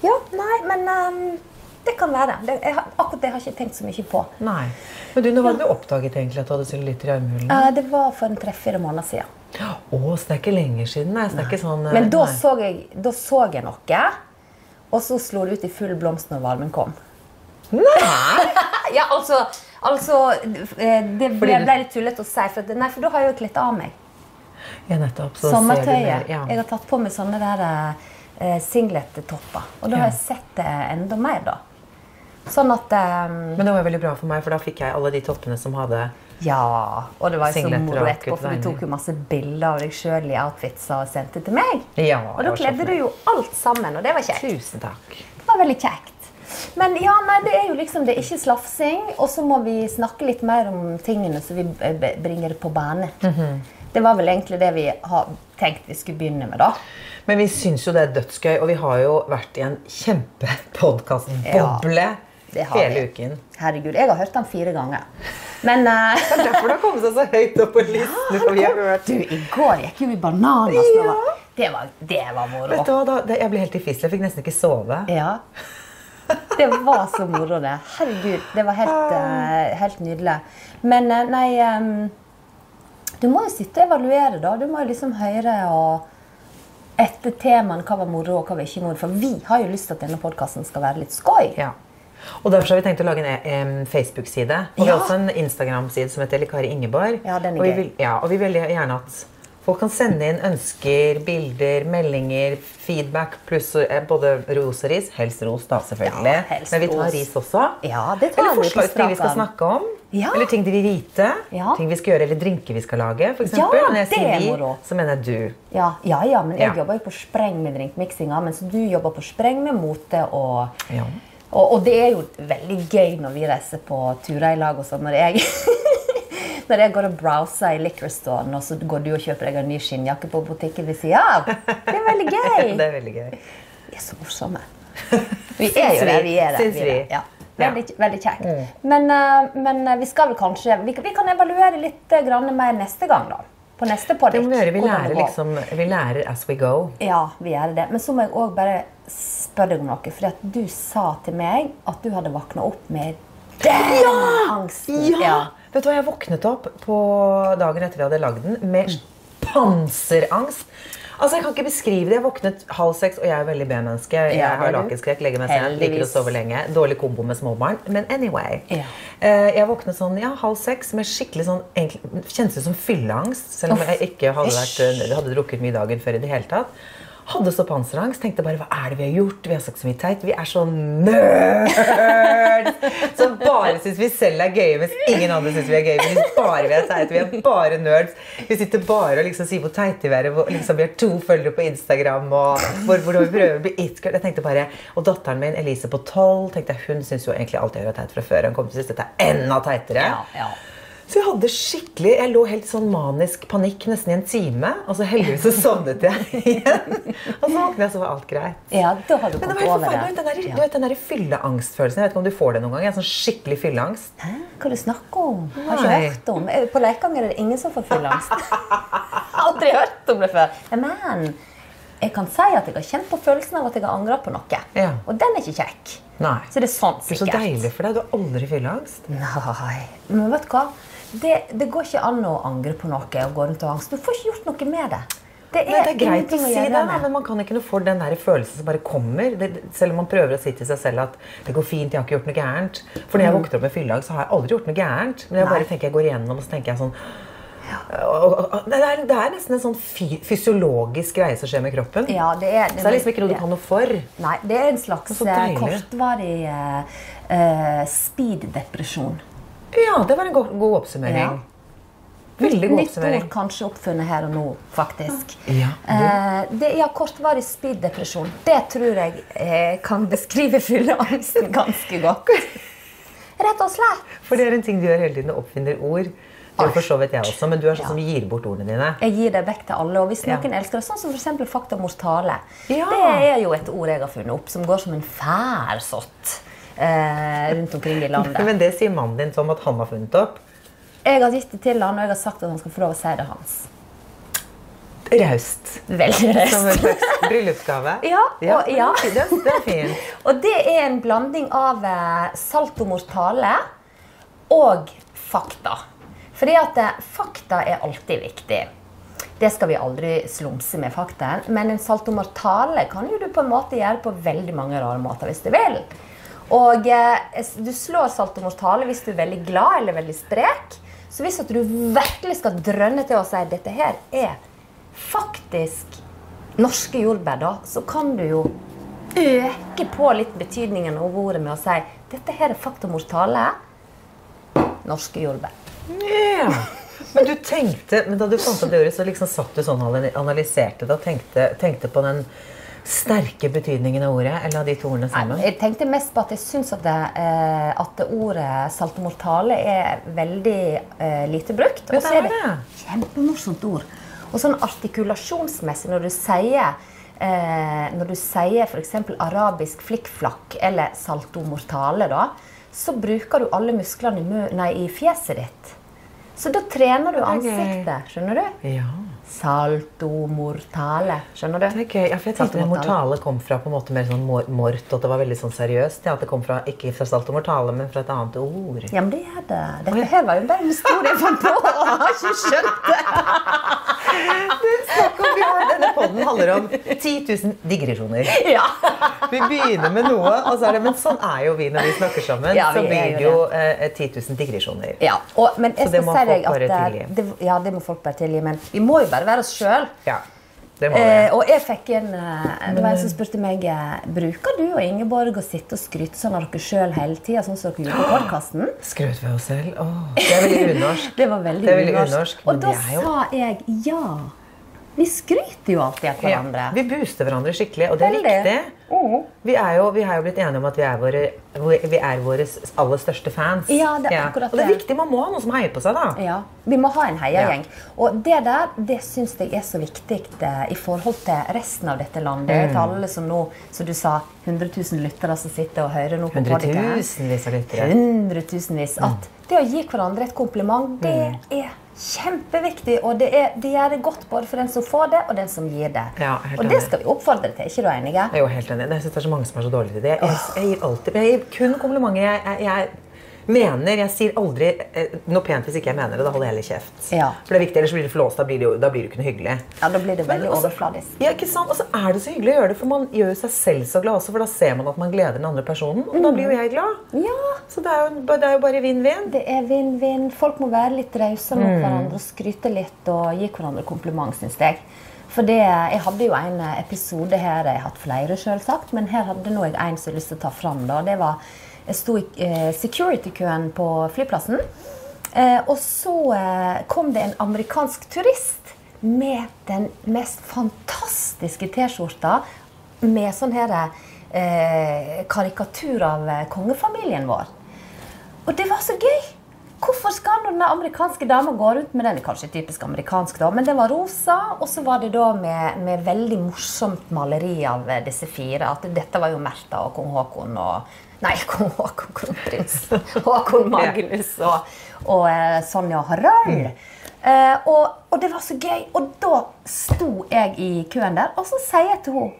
Ja, nei, men ehm, det kan være. Det, jeg, akkurat det har jeg ikke tenkt så mye på. Nei. Men du, når var det du oppdaget egentlig at du hadde cellulitter i armhulene? Uh, det var for en tre-fire måneder siden. Å, så det er ikke lenger siden? Nei, så det er ikke sånn... Men da så, jeg, da så jeg noe, og så slo det ut i full blomst når valmen kom. Nei! [LAUGHS] Ja, altså, altså eh, Det ble, ble litt tullete å si, for, nei, for da har jeg jo kledd av meg. Ja, nettopp. Så Sommertøyet. mer- Ja. Jeg har tatt på meg sånne der eh, singlet-topper. Og da har jeg sett det enda mer, da. Sånn at um, Men det var veldig bra for meg, for da fikk jeg alle de toppene som hadde Ja. Og det var jo så moro etterpå, for du tok jo masse bilder av deg sjøl i outfits og sendte til meg. Ja, Og da kledde du jo alt sammen, og det var kjekt. Tusen takk. Det var veldig kjekt. Men ja, nei, det er jo liksom, det er ikke slafsing. Og så må vi snakke litt mer om tingene så vi bringer det på bane. Mhm. Det var vel egentlig det vi har tenkt vi skulle begynne med, da. Men vi syns jo det er dødsgøy, og vi har jo vært i en kjempepodkast-boble. har hele uken. Herregud, jeg har hørt den fire ganger. Men uh... [LAUGHS] Det er derfor det har kommet seg så høyt opp på listen. Ja, vi har hørt du, i går gikk jo vi bananas. Ja. det var Det var, moro. Vet du hva, da, det- Jeg ble helt i fistel. Jeg fikk nesten ikke sove. Ja. Det var så moro, det. Herregud, det var helt, uh, helt nydelig. Men uh, nei um, Du må jo sitte og evaluere, da. Du må jo liksom høre og etter temaene hva var moro og hva var ikke moro. For vi har jo lyst til at denne podkasten skal være litt skøy. Ja. Og Derfor har vi tenkt å lage en Facebook-side. Og vi har også en Instagram-side som heter Likari Ingeborg. Ja, den er og vi vil, ja, og vi vil gjerne at folk kan sende inn ønsker, bilder, meldinger, feedback pluss eh, både ros og ris. Helst ros, da, selvfølgelig. Ja, Men vi tar ris også. Ja, det tar Eller forslag til ting vi skal snakke om. Ja. Eller ting de vil vite. Ja. Ting vi skal gjøre, eller drinker vi skal lage. For eksempel. Ja, Når jeg sier er vi, moro. så mener jeg du. Ja, ja, ja, men jeg jobber jo på spreng med drinkmiksinga, mens du jobber på spreng med mote. Og, Ja. Og, og det er jo veldig gøy når vi reiser på turer i lag og sånn. Når jeg [LAUGHS] Når jeg går og browser i liquor storen, og så går du og kjøper deg en ny skinnjakke på butikken ved sida av. Det er veldig gøy. [LAUGHS] Det er veldig gøy. Vi er så morsomme. [LAUGHS] Vi er jo det. Vi er det. Vi er Ja. Veldig, veldig kjekt. Men, eh, men eh, vi skal vel kanskje Vi, vi kan evaluere litt eh, mer neste gang, da. På neste Det må vi gjøre. Vi lærer, liksom, vi lærer as we go. Ja, vi gjør det. Men så må jeg òg bare spørre deg om noe. For du sa til meg at du hadde våkna opp med den angsten. Ja! Vet du hva, Jeg våknet opp på dagen etter vi hadde lagd den med panserangst. Altså, Jeg kan ikke beskrive det. Jeg våknet halv seks, og jeg er veldig B-menneske. Jeg Ja, har lakenskrekk, legger meg sent, liker å sove lenge. Dårlig kombo med småbarn. Men anyway. Ja. Eh, Jeg våknet sånn ja, halv seks med skikkelig sånn egentlig, Kjentes ut som fylleangst. Selv om jeg ikke hadde, vært, hadde drukket mye dagen før i det hele tatt. Hadde så panserangst. Tenkte bare hva er det vi har gjort? Vi har sagt så mye teit. Vi er så nerds! Som bare syns vi selv er gøye, mens ingen andre syns vi er gøye. Vi bare vi er teite. Vi er bare nerds. Vi sitter bare og liksom sier hvor teite vi er. hvor Liksom, vi har to følgere på Instagram. Og hvor, vi prøver å bli it-girl. Jeg tenkte bare, Og datteren min Elise på tolv tenkte jeg, hun syns jo egentlig alt jeg gjør er teit fra før. Hun kommer til å synes dette er enda teitere. Ja, ja. Så jeg hadde skikkelig, jeg lå helt sånn manisk panikk nesten i en time. Og så heldigvis så sovnet jeg [LAUGHS] igjen. Og så våknet jeg, så var alt greit. ja, da har du Men det var helt over forferdelig. det. Den der, Ja. du vet, den der fylleangstfølelsen. Jeg vet ikke om du får det noen gang. Jeg er sånn skikkelig fylleangst. Hæ? Hva du snakker om? Har ikke hørt om. Eh, På Leikanger er det ingen som får fylleangst. [LAUGHS] Aldri hørt om det før. Men jeg kan si at jeg har kjent på følelsen av at jeg har angra på noe. Ja. Og den er ikke kjekk. Nei. Så det er sånn sikkert. Det er så deilig for deg. Du har aldri fylleangst. Nei. Men vet du hva? Det, det går ikke an å angre på noe og gå rundt og angst. Du får ikke gjort noe med det. Det er, Nei, det er greit å si det, men man kan ikke noe for den der følelsen som bare kommer. Det, selv om man prøver å si til seg selv at det går fint, jeg har ikke gjort noe gærent. For når jeg våkner opp med fyllag, så har jeg aldri gjort noe gærent. Men jeg Mm. Nei. bare tenker jeg går igjennom, og så tenker jeg sånn det, er, det er nesten en sånn fysiologisk greie som skjer med kroppen. Ja, det er, Så det er liksom ikke noe du kan noe for. Nei, det er en slags eh, kortvarig eh, speed-depresjon. Ja, det var en god, god oppsummering. Veldig god oppsummering. Nytt ord kanskje oppfunnet her og nå, faktisk. Ja, Eh, det, ja, kortvarig speed-depresjon. Det tror jeg eh, kan beskrive fylleangsten ganske godt. Rett og slett. For det er en ting du gjør hele tiden, oppfinner ord. Det for så vidt jeg også, men du er sånn som gir bort ordene dine. Jeg gir det vekk til alle. Og hvis Ja. noen elsker det, sånn som f.eks. fakta mortale. Ja. Det er jo et ord jeg har funnet opp, som går som en færsott eh, rundt omkring i landet. Men det sier mannen din som at han har funnet opp. Jeg har gitt det til han, og jeg har sagt at han skal få lov å si det hans. Raust. Veldig raust. Som en slags bryllupsgave. [LAUGHS] Ja, og- ja. Det, er fint. [LAUGHS] Og det er en blanding av eh, salto mortale og fakta. Fordi at eh, fakta er alltid viktig. Det skal vi aldri slumse med faktaen. Men en salto mortale kan jo du på en måte gjøre på veldig mange rare måter hvis du vil. Og eh, du slår salto mortale hvis du er veldig glad eller veldig sprek. Så hvis at du virkelig skal drønne til å si at dette her er faktisk norske jordbær, da, så kan du jo øke på litt betydningen av ordet med å si dette her er fakta mortale. Norske jordbær. Yeah. Men du tenkte, men da du fant opp det ordet, så liksom satt du sånn og analyserte det og tenkte, tenkte på den sterke betydningen av ordet, eller av de to ordene sammen? Jeg tenkte mest på at jeg syns at, eh, at ordet saltomortale er veldig eh, lite brukt. Og så er det et kjempemorsomt ord. Og sånn artikulasjonsmessig, når du sier eh, Når du sier f.eks. arabisk flikkflakk eller saltomortale, da, så bruker du alle musklene i, nei, i fjeset ditt. Så da trener du ansiktet, skjønner du? Ja. Salto mortale. Skjønner du? Det er gøy. Ja, for jeg tenkte mortale. mortale kom fra på en måte mer sånn mor- mort, og det var veldig sånn seriøst. Ja, at det kom fra, ikke fra salto mortale, men fra et annet ord. Ja, men det er det. Dette her var jo bare en historie jeg fant på. Jeg har ikke skjønt det. Snakk om, vi har, denne podden handler om 10 000 digresjoner. Ja. Vi begynner med noe, og så er det, men sånn er jo vi når vi snakker sammen. Ja, vi så blir det jo eh, 10 000 digresjoner. Ja, og, men jeg skal si folk deg at tilgi. det, ja, det må folk bare tilgi. Men vi må jo bare være oss sjøl. Ja, Eh, og jeg fikk en eh, Det var en som spurte meg eh, Bruker du og Ingeborg å sitte og skryte sånn av dere sjøl hele tida, sånn som dere gjorde på podkasten? [GASPS] Skrøt ved oss selv. Åh, det er veldig unorsk. [LAUGHS] Det var veldig, Det unorsk. unorsk, Og da sa jeg ja. Vi skryter jo alltid av hverandre. Ja, vi booster hverandre skikkelig, og det er viktig. Mm. Vi er jo vi er jo blitt enige om at vi er våre, vi er våre aller største fans. Ja, det er akkurat det. Og det er viktig. Man må ha noen som heier på seg, da. Ja, Vi må ha en heiagjeng. Og det der det syns jeg er så viktig eh, i forhold til resten av dette landet. Mm. Til alle som nå, som du sa, 100 000 lyttere som sitter og hører nå på podcast. Hundretusenvis av lyttere. Hundretusenvis. At det å gi hverandre et kompliment, det Mm. er kjempeviktig. Og det, er, det gjør det godt både for den som får det, og den som gir det. Ja, og det skal vi oppfordre til. ikke du enige? Jeg er jo helt enig. Jeg syns det er så mange som er så dårlige til det. Jeg, jeg gir alltid jeg gir kun komplimenter. Jeg, jeg mener Jeg sier aldri eh, noe pent hvis ikke jeg mener det. Da holder jeg heller kjeft. Ja. For det er viktig, Ellers blir det for låst. Da blir det jo da blir det ikke noe hyggelig. Ja, Da blir det veldig også- overfladisk. Ja, ikke sant? Og så er det så hyggelig å gjøre det, for man gjør seg selv så glad også. For da ser man at man gleder den andre personen, og da blir jo jeg glad. Ja, Så det er jo, det er jo bare vinn-vinn. det er vinn-vinn. Folk må være litt rause mot Mm. hverandre skryte litt og gi hverandre kompliment, syns jeg. For det, Jeg hadde jo en episode her, jeg har hatt flere selvsagt, men her hadde nå jeg en som jeg lyst til å ta fram. Da. Det var, sto i eh, security-køen på flyplassen, eh, og så eh, kom det en amerikansk turist med den mest fantastiske T-skjorta med sånn her karikatur av kongefamilien vår. Og det var så gøy! Hvorfor skal den amerikanske dama gå rundt med den? Kanskje typisk amerikansk, da, men den var rosa. Og så var det da med, med veldig morsomt maleri av disse fire. At dette var jo Märtha og kong Haakon og Nei, [LAUGHS] Haakon, kronprins. Håkon Magnus og, og eh, Sonja Harald. Uh, og, og det var så gøy. Og da sto jeg i køen der, og så sier jeg til henne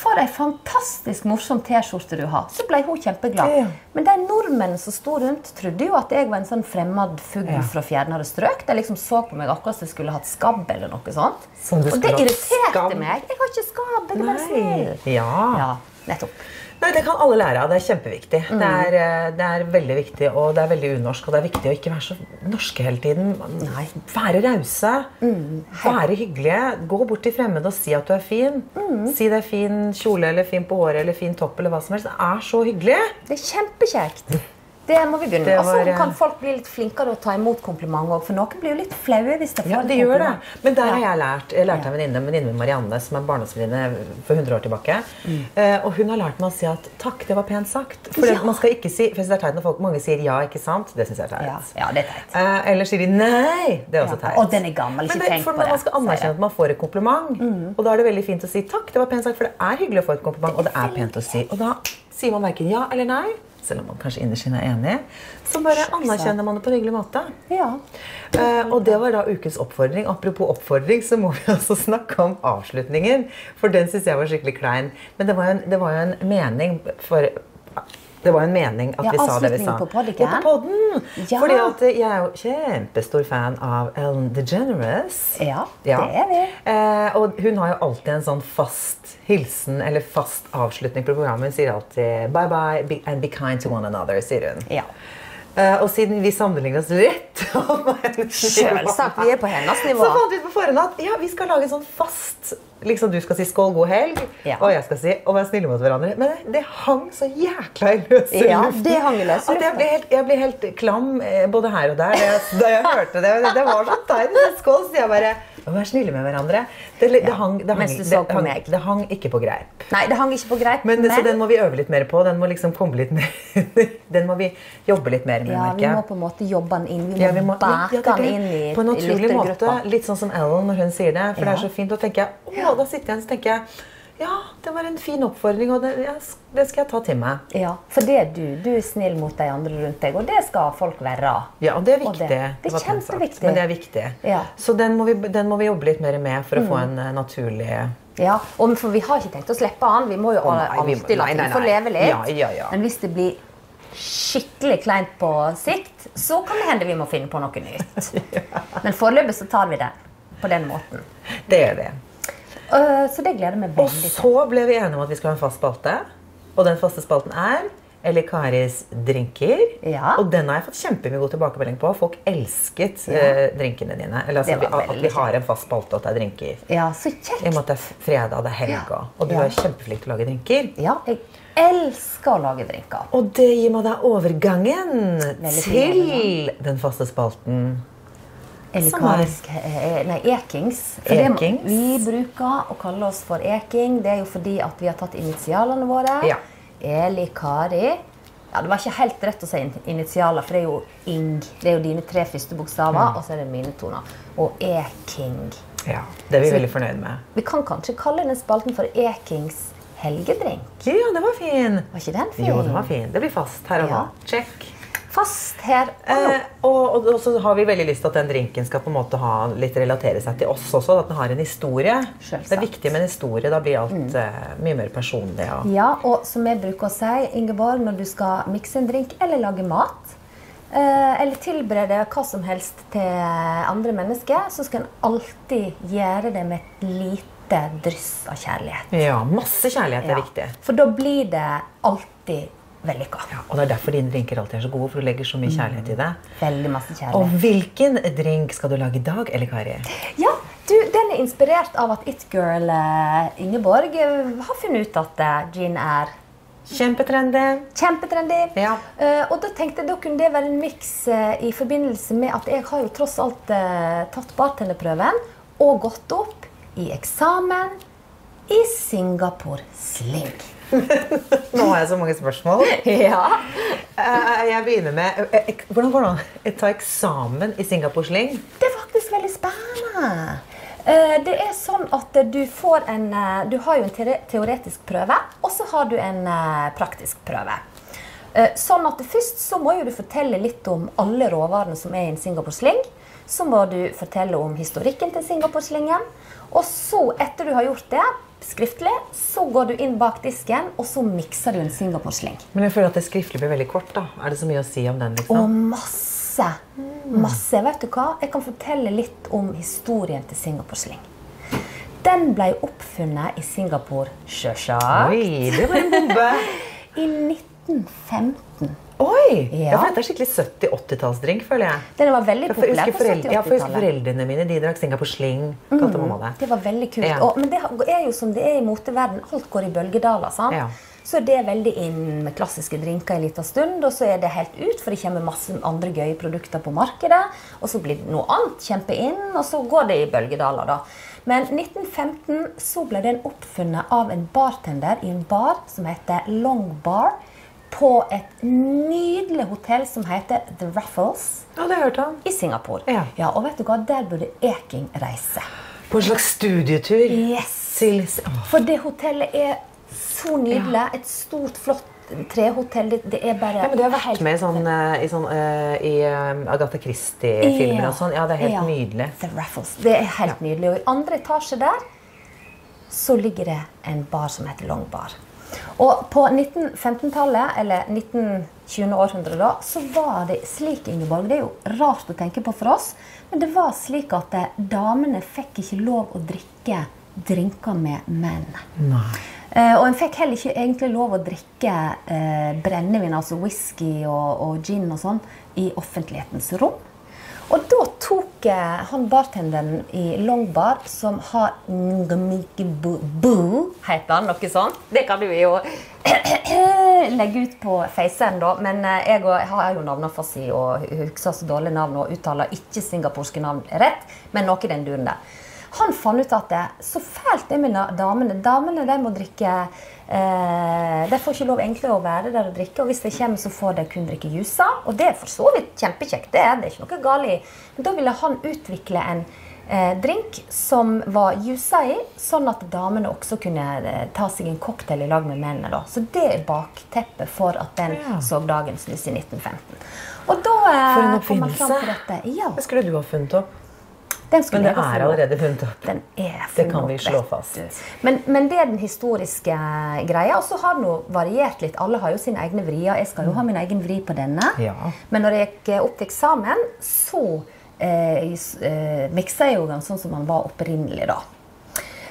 for ei fantastisk morsom T-skjorte du har. Så ble hun kjempeglad. Ja. Men de nordmennene som sto rundt, trodde jo at jeg var en sånn fremmed fugl Ja. fra fjernere strøk. De liksom så på meg akkurat som jeg skulle hatt skabb eller noe sånt. Og det irriterte skabb? meg. Jeg har ikke skabb. Jeg er bare snill. Ja. Ja, nettopp. Nei, Det kan alle lære av. Det er kjempeviktig. Mm. Det, er, eh, det er veldig viktig, og det er veldig unorsk. Og det er viktig å ikke være så norske hele tiden. Nei. Være rause. Mm. Være hyggelige. Gå bort til fremmede og si at du er fin. Mm. Si det er fin kjole eller fin på håret eller fin topp eller hva som helst. Det er så hyggelig. Det er kjempekjekt. Det må vi begynne med. Og så var, eh, kan folk bli litt flinkere å ta imot komplimenter òg. For noen blir jo litt flaue hvis de får Ja, et de gjør det. Men der har jeg lært. Jeg lærte av en venninne, Marianne, som er barndomsvenninne for 100 år tilbake. Eh, og hun har lært meg å si at takk, det var pent sagt. For Mm. Ja. man skal ikke si, for det er teit når folk, mange sier ja, ikke sant? Det syns jeg er teit. Ja, ja, det er teit. Eh, eller sier de nei. Det er også Ja. teit. Og den er gammel, ikke tenk på det, Man skal anerkjenne at man får et kompliment. Mm. Og da er det veldig fint å si takk, det var pent sagt, for det er hyggelig å få et kompliment. Og det er pent å si. Og da sier man verken ja eller nei, selv om man kanskje innerst inne er enig. Så bare anerkjenner man det på en hyggelig måte. Ja. Uh, og det var da ukens oppfordring. Apropos oppfordring, så må vi [LAUGHS] altså snakke om avslutningen. For den syns jeg var skikkelig klein. Men det var jo en, det var jo en mening for det var en mening at Ja, vi sa det vi sa. på podden. Ja, på podden. Ja. Fordi at jeg er jo kjempestor fan av Ellen DeGeneres. Ja, det er vi. Eh, og hun har jo alltid en sånn fast hilsen eller fast avslutning på programmet. Hun sier alltid 'bye bye be, and be kind to one another'. sier hun. ja. Uh, og siden vi sammenligner oss rett [LAUGHS] Selvsagt. Vi er på hennes nivå. så fant vi ut på forhånd at ja, vi skal lage en sånn fast liksom Du skal si 'skål, god helg', Ja. og jeg skal si 'å være snille mot hverandre'. Men det, det hang så jækla i løse Ja, luften det hang i løse at jeg luften. ble helt, jeg ble helt klam eh, både her og der da jeg, da jeg hørte det. Det var så teit. Skål, så jeg bare å være snille med hverandre. Det, det, Ja, hang, det, hang, det, hang, det hang ikke på greip. Nei, det hang ikke på greip. Men, Så den må vi øve litt mer på. Den må liksom komme litt mer [LAUGHS] Den må vi jobbe litt mer med. ja, vi må på en måte jobbe den inn. Vi må, Ja, vi må bake ja, den inn i, På en naturlig måte. Litt sånn som Ellen når hun sier det. For det er så fint. Da tenker jeg, å, da sitter jeg igjen og tenker jeg Ja, det var en fin oppfordring, og det, det skal jeg ta til meg. Ja, For det er du. Du er snill mot de andre rundt deg, og det skal folk være. Ja, og det er viktig. det- det er kjempeviktig. Men det er viktig. Ja. Så den må, vi, den må vi jobbe litt mer med for å få en eh, naturlig Ja, og For vi har ikke tenkt å slippe han. Vi må jo oh, nei, alltid la ting få leve litt. Ja, ja, ja. Men hvis det blir skikkelig kleint på sikt, så kan det hende vi må finne på noe nytt. [LAUGHS] Men foreløpig så tar vi det på den måten. Det gjør vi. Øh, Så det gleder meg Og veldig til. så ble vi enige om at vi skulle ha en fast spalte. Og den faste spalten er eller Karis drinker. Ja. Og den har jeg fått kjempemye god tilbakemelding på. Folk elsket eh, drinkene dine. Eller altså, vi, at vi har en fast spalte, og at det er drinker. Ja, så I og kjekt. med at det er fredag, det er helg, Ja. og- og du Ja. er kjempeflink til å lage drinker. Ja, jeg elsker å lage drinker. Og det gir meg da overgangen til den faste spalten. Eller Som er- karisk eh, Nei, ekings. Ekings. vi bruker å kalle oss for eking. Det er jo fordi at vi har tatt initialene våre. Ja. Eli Kari. Ja, Det var ikke helt rett å si initialer, for det er jo ing. Det er jo dine tre første bokstaver, og så er det mine to. nå. Og eking. Ja, Det er vi Så- veldig fornøyd med. Vi kan kanskje kalle den spalten for Ekings helgedrink. Ja, det var fin. Var ikke den fin? Jo, den var fin. Det blir fast her og nå. Ja. Check. Fast her og nå. Eh, og, og, så har vi veldig lyst til at den drinken skal på en måte ha litt relatere seg til oss også. At den har en historie. Selvsagt. Det er viktig med en historie. Da blir alt eh, mye mer personlig. Og, Ja, og som jeg bruker å si, Ingeborg, når du skal mikse en drink eller lage mat, uh, eller tilberede hva som helst til andre mennesker, så skal en alltid gjøre det med et lite dryss av kjærlighet. ja, masse kjærlighet er Ja. viktig. For da blir det alltid vellykka. Ja, og det er derfor dine drinker alltid er så gode, for du legger så mye kjærlighet i det. Veldig masse Og hvilken drink skal du lage i dag, Elle Kari? Ja, du, Den er inspirert av at It-girl eh, Ingeborg eh, har funnet ut at eh, gin er Kjempetrendy. Kjempetrendy. Ja. Uh, og da tenkte jeg da kunne det være en miks uh, i forbindelse med at jeg har jo tross alt uh, tatt bartenderprøven og gått opp i eksamen i Singapore Sling. [LAUGHS] Nå har jeg så mange spørsmål. Ja. Eh, Jeg begynner med eh, eh, Hvordan går det an å ta eksamen i Singapore Sling? Det er faktisk veldig spennende. Det er sånn at du får en Du har jo en teoretisk prøve, og så har du en praktisk prøve. Sånn at Først så må du fortelle litt om alle råvarene som er i en Singapore Sling. Så må du fortelle om historikken til Singapore Slingen. Og så, etter du har gjort det skriftlig, så går du inn bak disken, og så mikser du en Singapore Sling. Men jeg føler at det skriftlig blir veldig kort. da. Er det så mye å si om den? Og Å, masse. Masse. Vet du hva? Jeg kan fortelle litt om historien til Singapore Sling. Den ble oppfunnet i Singapore, sjølsagt, Oi, det var en bombe! [LAUGHS] i 1915. Oi! Ja. For Dette er skikkelig 70-80-tallsdrink, føler jeg. Den var veldig populær på 70-80-tallet. ja, for jeg husker foreldrene mine de drakk Singapore Sling. mamma det. Det var veldig kult. Ja. Og, men det er jo som det er i moteverden. Alt går i bølgedaler. sant? Ja. Så det er veldig inn med klassiske drinker en liten stund, og så er det helt ut, for det kommer masse andre gøye produkter på markedet. Og så blir det noe annet kjempe inn, og så går det i bølgedaler. da. Men 1915 så ble den oppfunnet av en bartender i en bar som heter Long Bar. På et nydelig hotell som heter The Raffles Ja, det hørte han. i Singapore. Ja. og vet du hva? Der burde Eking reise. På en slags studietur Yes. til For det hotellet er så nydelig. Et stort, flott trehotell. Det, det er bare Ja, men Du har vært helt- med i sånn, eh, i, sånn, eh, i eh, Agatha Christie-filmer og sånn. Ja, det er helt Ja. nydelig. The Raffles. Det er helt nydelig. Og i andre etasje der så ligger det en bar som heter Long Bar. Og på 1915-tallet, eller 1920. århundre, da, så var det slik, Ingeborg Det er jo rart å tenke på for oss, men det var slik at eh, damene fikk ikke lov å drikke drinker med menn. Eh, og en fikk heller ikke egentlig lov å drikke eh, brennevin, altså whisky og, og gin og sånn, i offentlighetens rom. Og da tok eh, han bartenderen i Long Bar, som har Ngamikibu, heter han, noe sånt. Det kan du jo [CLEARS THROAT] legge ut på faceren, da. Men eh, jeg, har jo navneafasi og husker så dårlige navn og uttaler ikke singaporske navn rett, men noe i den duren der. Han fant ut at det, så fælt det med damene. Damene de må drikke eh, De får ikke lov egentlig å være der og drikke. Og hvis de kommer, så får de kun drikke juicer. Og det er for så vidt kjempekjekt. Det er det er ikke noe galt i. Men da ville han utvikle en, eh, drink som var jusa i, sånn at damene også kunne eh, ta seg en cocktail i lag med mennene. da. Så det er bakteppet for at den Ja. så dagens lys i 1915. Og da eh, For en oppfinnelse. Ja, Det skulle du ha funnet opp. Den Men det er allerede funnet opp. Den er Det kan vi slå fast. Men, men det er den historiske greia. Og så har den jo variert litt. Alle har jo sine egne vrier. Jeg skal jo ha min egen vri på denne. Ja. Men når jeg gikk opp til eksamen, så eh, eh, miksa jeg jo den sånn som den var opprinnelig, da.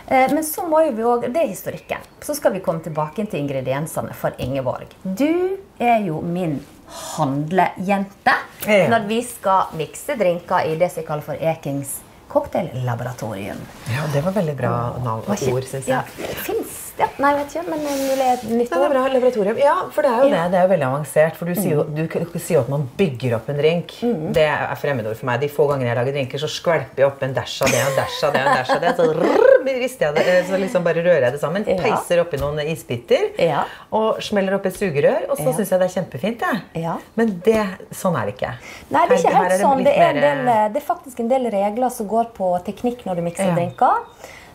Eh, Men så må jo vi også, det er historikken. Så skal vi komme tilbake til ingrediensene for Ingeborg. Du er jo min handlejente når vi skal mikse drinker i det som jeg kaller for Ekings cocktaillaboratorium. Ja, det var veldig bra ord, syns jeg. Fins det? Nei, vet ikke, men mulig et nytt Ja, det ord. bra laboratorium. Ja, for det er jo Ja. det. Det er jo veldig avansert. For du sier jo, du k- sier jo at man bygger opp en drink. Det er fremmedord for meg. De få gangene jeg lager drinker, så skvelper jeg opp en dash av det og dash av det. og dash av det. Så, [LAUGHS] rrr, rister jeg det, eh, så liksom bare rører jeg det sammen. Ja. Peiser oppi noen isbiter. Ja. Og smeller opp et sugerør. Og så Ja. syns jeg det er kjempefint. Jeg. Ja. Men det, sånn er det ikke. Nei, det er ikke helt sånn. Det er, del, eh, det er faktisk en del regler som går på teknikk når du mikser Ja. drinker.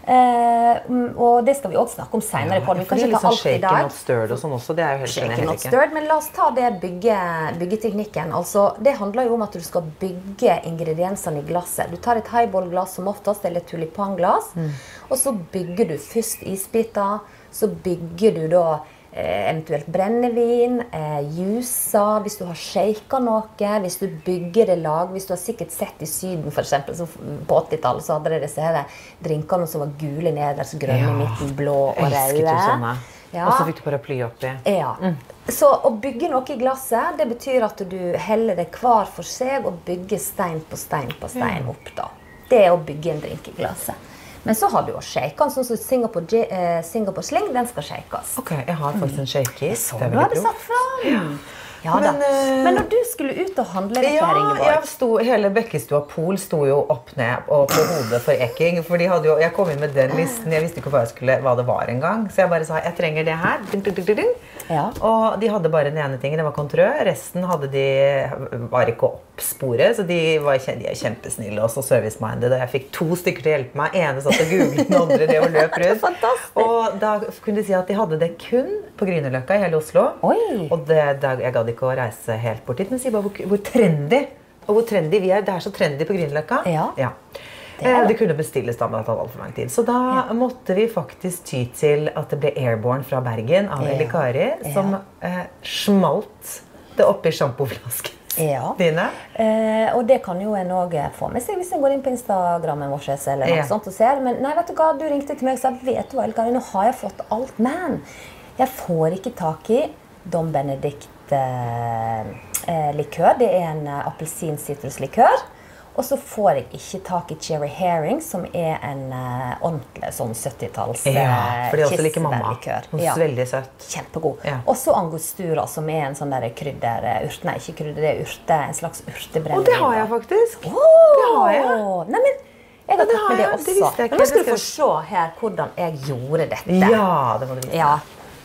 Eh, mm, og det skal vi også snakke om seinere. Ja, Vi kan ikke ta sånn alt i dag. stirred og sånn også. Det er jo helt Shaken not stirred, Men la oss ta det bygge, byggeteknikken. Altså, det handler jo om at du skal bygge ingrediensene i glasset. Du tar et highball-glass som oftest, eller et tulipanglass. Mm. Og så bygger du først isbiter. Så bygger du da eventuelt brennevin, eh, juicer, hvis du har shaka noe, hvis du bygger det lag Hvis du har sikkert sett i Syden, eksempel, På 80-tallet så hadde de disse her drinkene som var gule nederst, grønne i Ja, midten, blå og røde. Ja. Og så fikk du paraply oppi. Ja. Så å bygge noe i glasset, det betyr at du heller det hver for seg og bygger stein på stein på stein opp. da. Det er å bygge en drink i glasset. Men så har du jo shaken, sånn som Singapore, eh, Singapore Sling. Den skal shakes. Ok, jeg har faktisk en shaker. Så Det er veldig proft. Ja. Men, eh, Men når du skulle ut og handle dette Ja, her, Ingeborg sto, hele Bekkestua Pol sto jo opp ned og på hodet for Eking. For jo, jeg kom inn med den listen. Jeg visste ikke hva, skulle, hva det var engang. Så jeg bare sa jeg trenger det her. Ding, ding, ding. Ja. Og de hadde bare den ene tingen. Det var kontrør, Resten hadde de, var ikke å oppspore. Så de, var, de er kjempesnille og så service-minded. Og jeg fikk to stykker til å hjelpe meg. Ene satt og googlet, den andre det og løp rundt. [LAUGHS] Og da kunne de si at de hadde det kun på Grünerløkka i hele Oslo. Oi. Og det, da, jeg gadd ikke å reise helt bort dit, men si bare hvor, hvor trendy og hvor trendy vi er. Det er så trendy på Grünerløkka. Ja. Ja. Det Eh, det. Det kunne bestilles, da, men det tatt altfor lang tid. Så da måtte vi faktisk ty til at det ble Airborne fra Bergen av Ja. Eli Kari, som eh, smalt det oppi sjampoflaskene Ja. dine. Eh, og det kan jo en òg få med seg hvis en går inn på Instagrammen vår eller noe Ja. sånt og ser. Men nei, vet du hva, du ringte til meg og sa vet du hva, Elkari, nå har jeg fått alt. Men jeg får ikke tak i Dom Benedict-likør. det er en uh, appelsin-sitruslikør. Og så får jeg ikke tak i Cherry Herring, som er en uh, ordentlig sånn 70-talls Ja, for det også liker mamma. Ja. Veldig søtt. Kjempegod. Ja. Også angostura, som er en sånn der krydder... Urt, nei, ikke krydder, det er urte, en slags urtebrennevin. Og det har jeg faktisk. Åh! Det har jeg. Nei, men jeg har det tatt med det også. Det. Men nå skal du få se her hvordan jeg gjorde dette. Ja, det må du vise. Ja.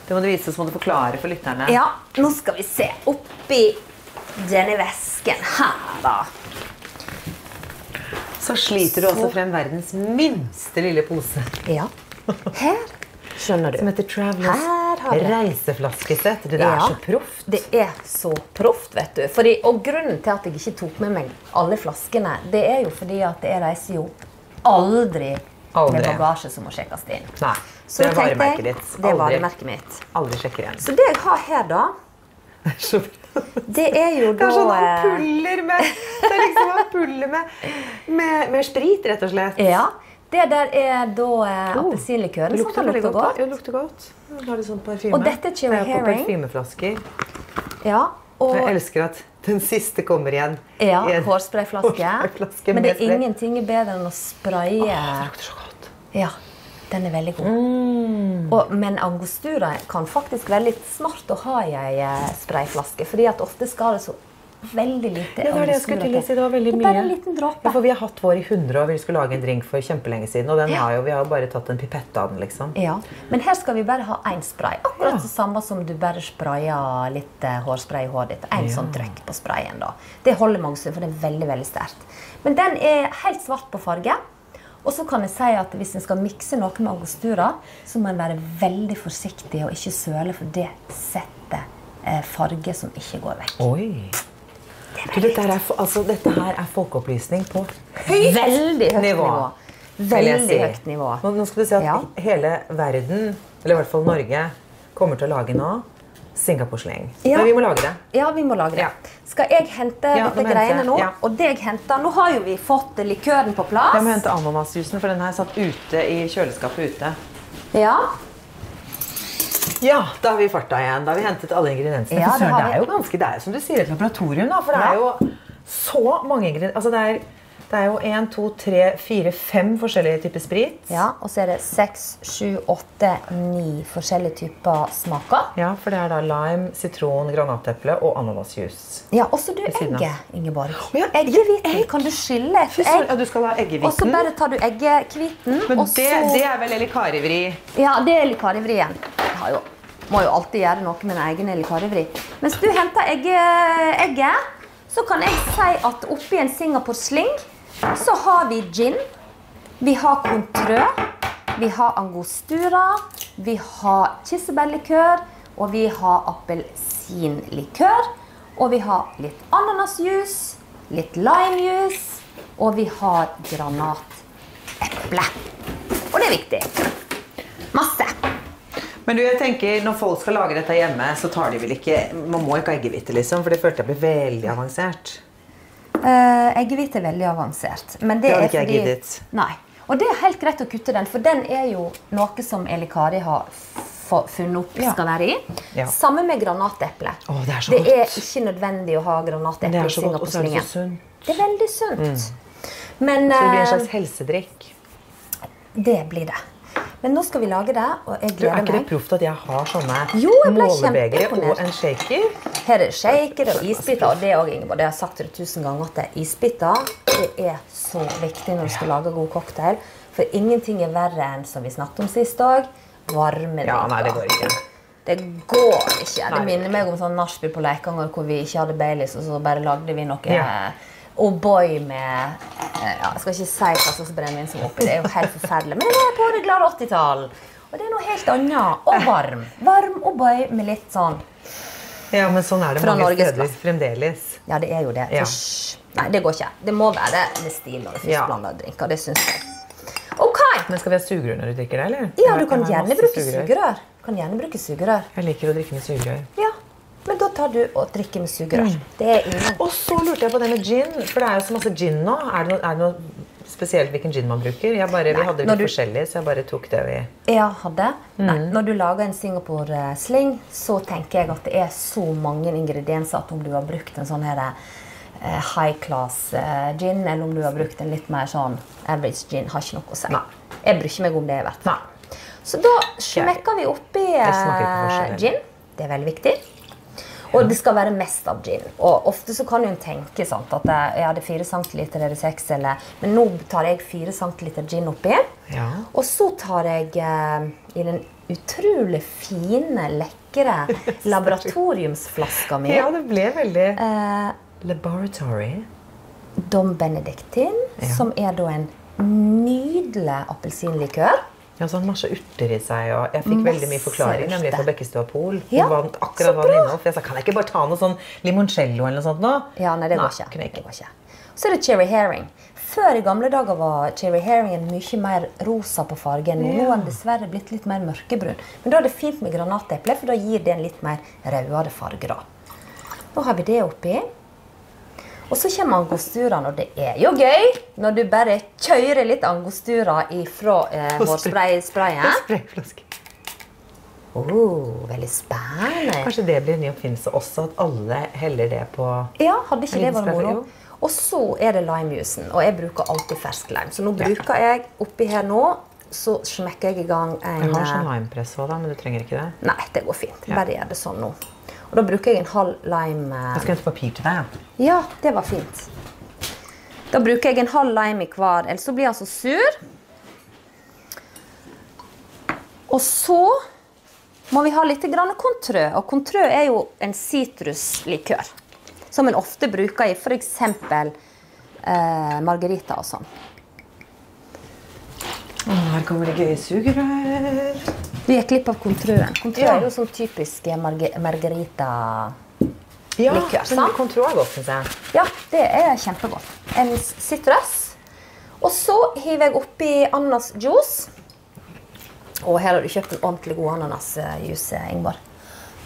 Det må du vise, så må du forklare for lytterne. Ja, nå skal vi se. Oppi denne vesken her, da. Så sliter du også frem verdens minste lille pose. Ja. Her skjønner du. Som heter Travelers reiseflaskesett. det. Det er så proft. Det er så proft, vet du. Fordi, og grunnen til at jeg ikke tok med meg alle flaskene, det er jo fordi at jeg reiser jo aldri, Aldri. med bagasje som må sjekkes inn. Nei, Så det er varemerket ditt. ditt. Det er Aldri, varemerket mitt. aldri sjekker igjen. Så det jeg har her, da, Det er jo Det da er sånn eh, ampuller med Det er liksom ampuller med, med, med sprit, rett og slett. Ja. Det der er da eh, Oh, appelsinlikøren som kan lukte godt. det lukter godt. Det sånn. Og dette er Cherry Jeg er på Herring. parfymeflasker. Ja, og Jeg elsker at den siste kommer igjen. ja, hårsprayflaske. Men det er ingenting bedre enn å spraye Det lukter så godt. Ja, den er veldig god. Mm. Og, men angostura kan faktisk være litt smart å ha i ei eh, sprayflaske. fordi at ofte skal det så veldig lite Det var det jeg skulle til å si. Det var veldig Det mye. Bare en liten Ja, dråpe. for Vi har hatt vår i 100 år. Vi skulle lage en drink for kjempelenge siden. Og den Ja. har jo, vi har jo bare tatt en pipett av den, liksom. Ja, Men her skal vi bare ha én spray. Akkurat Ja. det samme som du bare sprayer litt eh, hårspray i håret ditt. En Ja. sånn trøkk på sprayen. da. Det holder mange stund, for det er veldig veldig sterkt. Men den er helt svart på farge. Og så kan jeg si at hvis en skal mikse noe med angostura, så må en være veldig forsiktig og ikke søle, for det setter eh, farge som ikke går vekk. Oi. Det dette, her er, altså, dette her er folkeopplysning på høyt Veldig høyt nivå. nivå. Veldig høyt nivå. Nå, nå skal du si at Ja. hele verden, eller i hvert fall Norge, kommer til å lage nå Singapore-sleng. Ja. Men vi må lage det. Ja, vi må lage det. Ja. Skal jeg hente Ja, dette greiene nå? ja. Og det jeg henter, Nå har jo vi fått likøren på plass. Jeg må hente ananasjuicen, for den er satt ute i kjøleskapet ute. Ja, Ja, da har vi farta igjen. Da har vi hentet alle ingrediensene. Ja, det det er jo ganske, det er som du sier, et laboratorium, da. For det er jo så mange ingredienser. Altså, det er, det er jo én, to, tre, fire, fem forskjellige typer sprit. ja. Og så er det seks, sju, åtte, ni forskjellige typer smaker. Ja, for det er da lime, sitron, granateple og ananasjuice. Ja, også du siden av. egget, Ingeborg. ja, Eggehviten kan du skille et egg. ja, du skal ha Og så bare tar du eggehviten. Men og det, så... det er vel elikarivri? Ja, det er elikarivri igjen. Jeg jo, må jo alltid gjøre noe med en egen elikarivri. Mens du henter egge, egget, så kan jeg si at oppi en Singapore sling så har vi gin, vi har contrø, vi har angostura, vi har kirsebærlikør, og vi har appelsinlikør. Og vi har litt ananasjuice, litt limejuice, og vi har granateple. Og det er viktig. Masse. Men du, jeg tenker, når folk skal lage dette hjemme, så tar de vel ikke Man må ikke ha eggehvite, liksom, for det følte jeg ble veldig avansert. Uh, Eggehvite er veldig avansert. Men det, Det hadde er ikke jeg fordi giddet. Nei. Og det er helt greit å kutte den, for den er jo noe som Eli Kari har funnet opp Ja. skal være i. Ja. Samme med granateple. Oh, det er så det godt. er ikke nødvendig å ha granateple i er det. Det er veldig sunt. Men Så det blir en eh, slags helsedrikk. det blir det. Men nå skal vi lage det, og jeg gleder Du, er ikke det meg. proft at jeg har sånne Jo, og en shaker? Her er det shaker og isbiter. Og det også, Ingeborg, det har jeg sagt til deg tusen ganger at det er isbiter det er så viktig når du skal lage god cocktail. For ingenting er verre enn som vi snakket om sist òg, varme Ja, nei, det går ikke. Det går ikke. Det minner meg om sånn nachspiel på Leikanger hvor vi ikke hadde Baileys, og så bare lagde vi noe Ja. O'boy med eh, ja, Jeg skal ikke si hva slags brennevin som er oppi. Det er jo helt forferdelig. Men det er på det glade 80-tall. Og det er noe helt annet. Og varm. Varm O'boy med litt sånn Ja, men sånn er det mange Norges steder fremdeles. Ja, det er jo det. Ja. Nei, det går ikke. Det må være med stil når du først Ja. blander drinker. Det syns jeg. OK! Men skal vi ha sugerør når du drikker det, eller? Ja, du kan gjerne bruke sugerør. Du kan gjerne bruke sugerør. Jeg liker å drikke med sugerør. Ja, tar du og drikker med sugerør. Det er ingen Og så lurte jeg på det med gin, for det er jo så masse gin nå. Er det noe, er det noe spesielt hvilken gin man bruker? Jeg bare, vi hadde litt du- forskjellig, så jeg bare tok det vi jeg hadde. Nei, når du lager en Singapore-sling, så tenker jeg at det er så mange ingredienser at om du har brukt en sånn her eh, high class eh, gin, eller om du har brukt en litt mer sånn average gin, har ikke noe å si. Nei. Jeg bryr ikke meg om det. i hvert fall. Så da smekker vi oppi eh, gin. Det er veldig viktig. Og det skal være mest av gin. Og ofte så kan en tenke sant, at jeg ja, det er 4 cl eller 6 eller Men nå tar jeg 4 cl gin oppi. Ja. Og så tar jeg eh, i den utrolig fine, lekre [LAUGHS] laboratoriumsflaska mi ja, det ble veldig eh, Laboratory. Dom Benedictin, Ja. som er da en nydelig appelsinlikør. Ja, sånn masse urter i seg, og jeg fikk veldig mye forklaring nemlig fra Bekkestua Pol. Hun Ja, vant akkurat hva den inneholdt. For jeg sa, kan jeg ikke bare ta noe sånn limoncello eller noe sånt nå? Ja, nei, det går ikke. jeg Det går ikke. Så er det cherry herring. Før i gamle dager var cherry herringen mye mer rosa på fargen. Nå er den dessverre blitt litt mer mørkebrun. Men da er det fint med granateple, for da gir det en litt mer rødere farge. da. Nå har vi det oppi. Og så kommer angosturaen, og det er jo gøy når du bare kjører litt angostura ifra eh, hårsprayen. Sprayflaske. Oh, veldig spennende. Kanskje det blir en ny oppfinnelse også, at alle heller det på Ja, hadde ikke det vært moro? Og så er det limejuicen, og jeg bruker alltid fersk lime. Så nå bruker jeg oppi her nå, så smekker jeg i gang en Jeg har sånn eh, limepress òg, men du trenger ikke det. Nei, det går fint. Bare gjør det sånn nå. Og da bruker jeg en halv lime. Jeg skal hente papir til deg. Ja. Det var fint. Da bruker jeg en halv lime i hver, ellers så blir han så sur. Og så må vi ha litt kontrø. Og kontrø er jo en sitruslikør. Som en ofte bruker i f.eks. Eh, margarita og sånn. her kommer det gøye sugerør. Vi gikk glipp av kontrøen. Kontrø Ja. er jo sånn typisk margarita Ja, Likør, sant? kontroll er godt, syns jeg. Ja, det er kjempegodt. En sitrus. Og så hiver jeg oppi ananasjuice. Og her har du kjøpt en ordentlig god ananasjuice, Ingvar.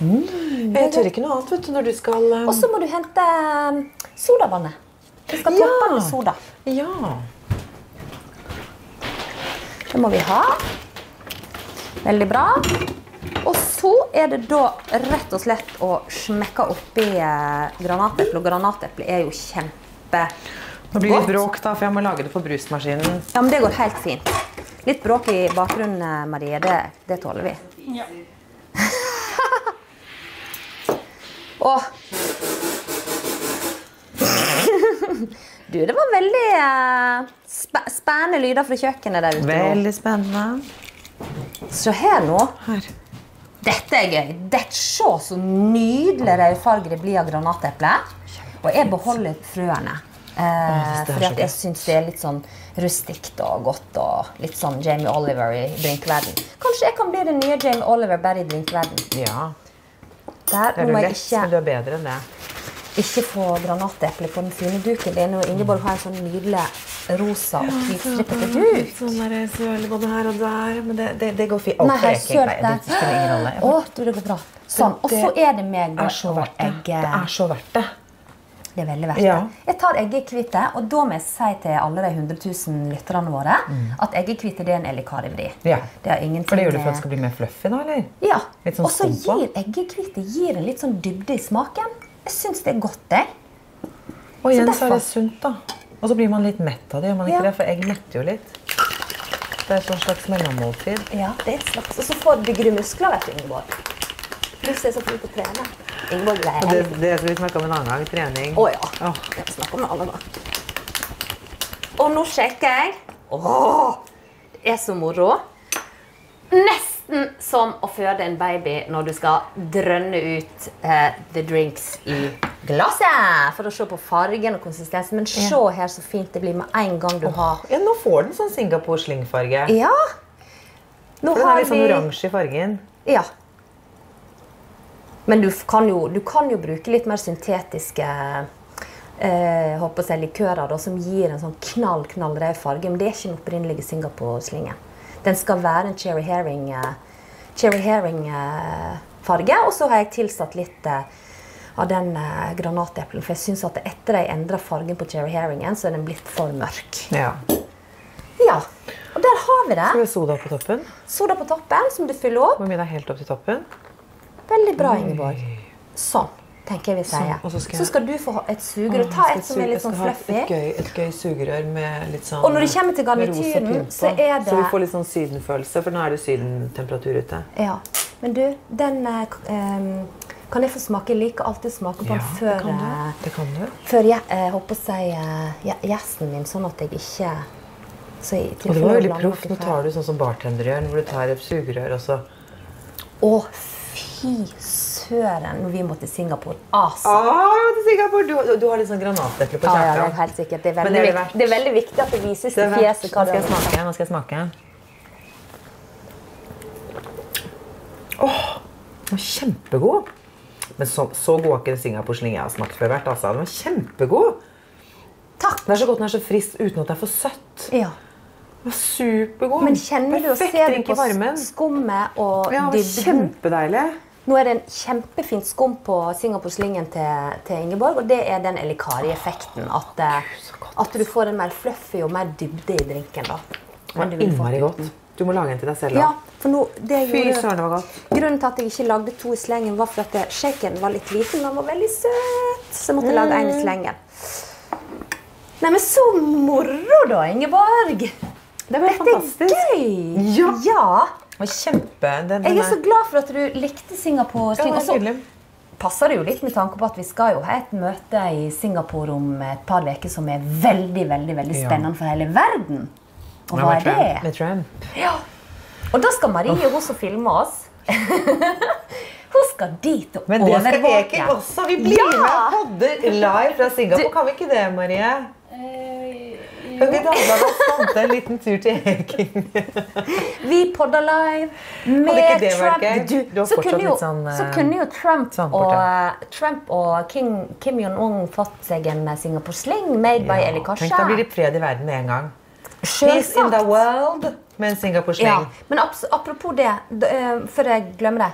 Jeg tør ikke noe annet vet du, når du skal um, Og så må du hente um, sodavannet. Du skal Ja. toppe med soda. Ja. Det må vi ha. Veldig bra. Og så er det da rett og slett å smekke oppi eh, granateple. Og granateple er jo kjempegodt. Nå blir det litt bråk, da, for jeg må lage det på brusmaskinen. Ja, men det går helt fint. Litt bråk i bakgrunnen, eh, Marie. Det, det tåler vi. Ja. [LAUGHS] Åh. Du, det var veldig uh, sp spennende lyder fra kjøkkenet der ute. Veldig spennende. Se her nå. Her. Dette er gøy. Dette, se så nydelig rødfarge det blir av granateple. Og jeg beholder frøene. Eh, at jeg syns det er litt sånn rustikt og godt. og Litt sånn Jamie Oliver i drinkverden. Kanskje jeg kan bli den nye Jamie Oliver bare i drinkverden. Ja. Der Det er du lett, ikke men du er bedre enn det. Ikke få granateple på den fine duken din. Og Ingeborg har en sånn nydelig rosa og hvitstrippete duk. Sånn der søl både her og der. Men det, det, det går fint. Alt Nei, her sølte. Å, du, det går bra. Sånn. Og så er det meg. og verdt det. egg- Det er så verdt det. Det er veldig verdt Ja. det. Jeg tar eggehvite, og da må jeg si til alle de 100 000 lytterne våre at eggehvite er en elikarivri. Mm. Ja. Det For det gjør du for at det skal bli mer fluffy, da? eller? Ja. Sånn og så gir eggehvite en litt sånn dybde i smaken. Jeg syns det er godt, jeg. Og igjen så er derfor- det sunt, da. Og så blir man litt mett av det, gjør man ikke Ja. det? For egg metter jo litt. Det er et sånn slags mellommåltid. Ja, det er et slags. Og så får bygger du muskler, vet du, Ingeborg. Pluss jeg så flink til å trene. Ingeborg er det, det skal vi snakke om en annen gang. Trening. Å ja. Åh. Det snakker vi alle gang. Og nå sjekker jeg. Åh, det er så moro. Nesten som å føde en baby når du skal drønne ut uh, the drinks i glasset. For å se på fargen og konsistensen. Men se her så fint det blir med en gang du har Ja, nå får den sånn Singapore-slingfarge. Ja. Nå Den er har litt sånn oransje i fargen. Ja. Men du kan jo, du kan jo bruke litt mer syntetiske eh, håper jeg, likører da, som gir en sånn knall, knall rød farge. Men det er ikke den opprinnelige Singapore-slingen. Den skal være en cherry herring, eh, cherry herring eh, farge. Og så har jeg tilsatt litt eh, av den eh, granateplen. For jeg syns at etter jeg endra fargen på cherry herringen, så er den blitt for mørk. Ja. Ja, Og der har vi det. Så er det soda på toppen. Soda på toppen, som du fyller opp. Hvor mye er helt opp til toppen? Veldig bra, Ingeborg. Sånn, tenker jeg vi sier. Sånn, så skal så skal du få ha et sugerør. Ta et som er litt sånn Jeg fluffy. Et gøy, et gøy sugerør med litt sånn Og når det kommer til med garnityren, så er det- Så vi får litt sånn sydenfølelse, for nå er det sydentemperatur ute. Ja. Men du, den um, kan jeg få smake? Jeg liker alltid å smake på den ja, før, kan du. eh, Det kan du. før jeg eh, håper å si gjesten min, sånn at jeg ikke så jeg, Og det var jeg veldig proff. Nå tar du sånn som bartender gjør, hvor du tar et sugerør og så Å, fy søren, når vi må til Singapore. Altså. Ah, til Singapore! Du, du har litt sånn granateple på Ja, ja, det er helt sikkert. Det er veldig, det er det det er veldig viktig at det vises til fjeset hva det er. Nå skal jeg smake. Åh, den var kjempegod. Men så, så god har ikke Singapore-sling jeg har smakt før. vært, Altså. Den var kjempegod. Takk. Den er så godt den er så frisk uten at det er for søtt. Ja. Den var supergod. Men kjenner Perfekt du drink på i varmen. skummet og Ja, dybden? kjempedeilig. Nå er det en kjempefint skum på Singapore-slingen til, til Ingeborg, og det er den elikari-effekten. At, eh, at du får en mer fluffy og mer dybde i drinken. da. Det var innmari godt. Du må lage en til deg selv. Ja, for nå, det Fy søren, det var godt. Grunnen til at jeg ikke lagde to i slengen, var for at det- shaken var litt liten, men den var veldig søt. Så jeg måtte lage en Mm. i slengen. Neimen, så moro, da, Ingeborg! Det var Dette fantastisk. er gøy! Ja. ja. Kjempe. Den, den Jeg er så glad for at du likte Singapore. Ja, nydelig. passer det jo litt med tanke på at vi skal jo ha et møte i Singapore om et par uker som er veldig veldig, veldig Ja. spennende for hele verden. Og Ja, hva er det? Med Trump. Ja. Og da skal Marie, hun som filmer oss [LAUGHS] Hun skal dit og Men det skal overvåke. Eki også. Vi blir Ja! med og podder live fra Singapore. Kan vi ikke det, Marie? Eh, Kan ikke Dagbladet spante en liten tur til Eking? [LAUGHS] Vi podda live med Trump. Du, Du så, kunne jo, sånn, eh, så kunne jo Trump sandkortet. og, Trump og Kim, Kim Jong-un fått seg en Singapore Sling made by Eli Tenk, da Kasha. blir det fred i verden med en gang. Peace in the world med en Singapore Ja, sling. men apropos det, eh, før jeg glemmer det.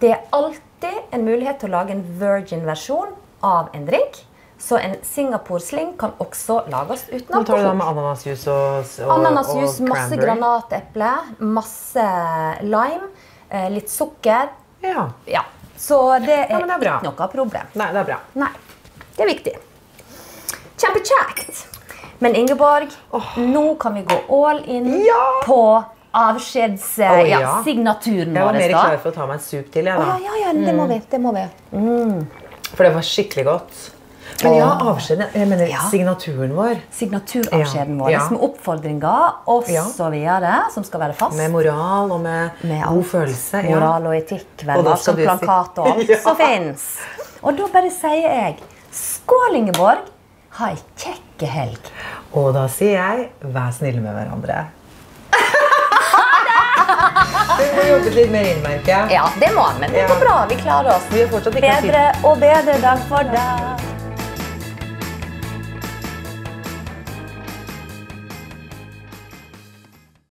Det er alltid en mulighet til å lage en virgin-versjon av en drink. Så en Singapore-sling kan også lages uten Nå tar du da med ananasjus og, og, Ananasjus, og masse granateple, masse lime, eh, litt sukker. Ja. Ja, Så det er, ja, det er ikke noe problem. Nei, det er bra. Nei, det er viktig. Kjempekjekt. Men Ingeborg, nå kan vi gå all in Ja! på avskjedssignaturen oh, ja. signaturen Jeg var mer klar for å ta meg en sup til, jeg, da. ja, da. ja, ja, det må vi. Det må vi. For det var skikkelig godt. Men ja, avskjeden Jeg mener Ja. signaturen vår. Signaturavskjeden vår ja. med oppfordringer og Ja. så videre, som skal være fast. Med moral og med, Med god følelse. Moral og etikk, vel, Og som plakat og alt [LAUGHS] Ja. som fins. Og da bare sier jeg skål, Ingeborg. Ha ei kjekk helg. Og da sier jeg vær snille med hverandre. [LAUGHS] Vi må jobbe litt mer inn, merker jeg. Ja, det må vi. men det går bra. Vi klarer oss. Vi er fortsatt ikke Bedre og bedre dag for dag.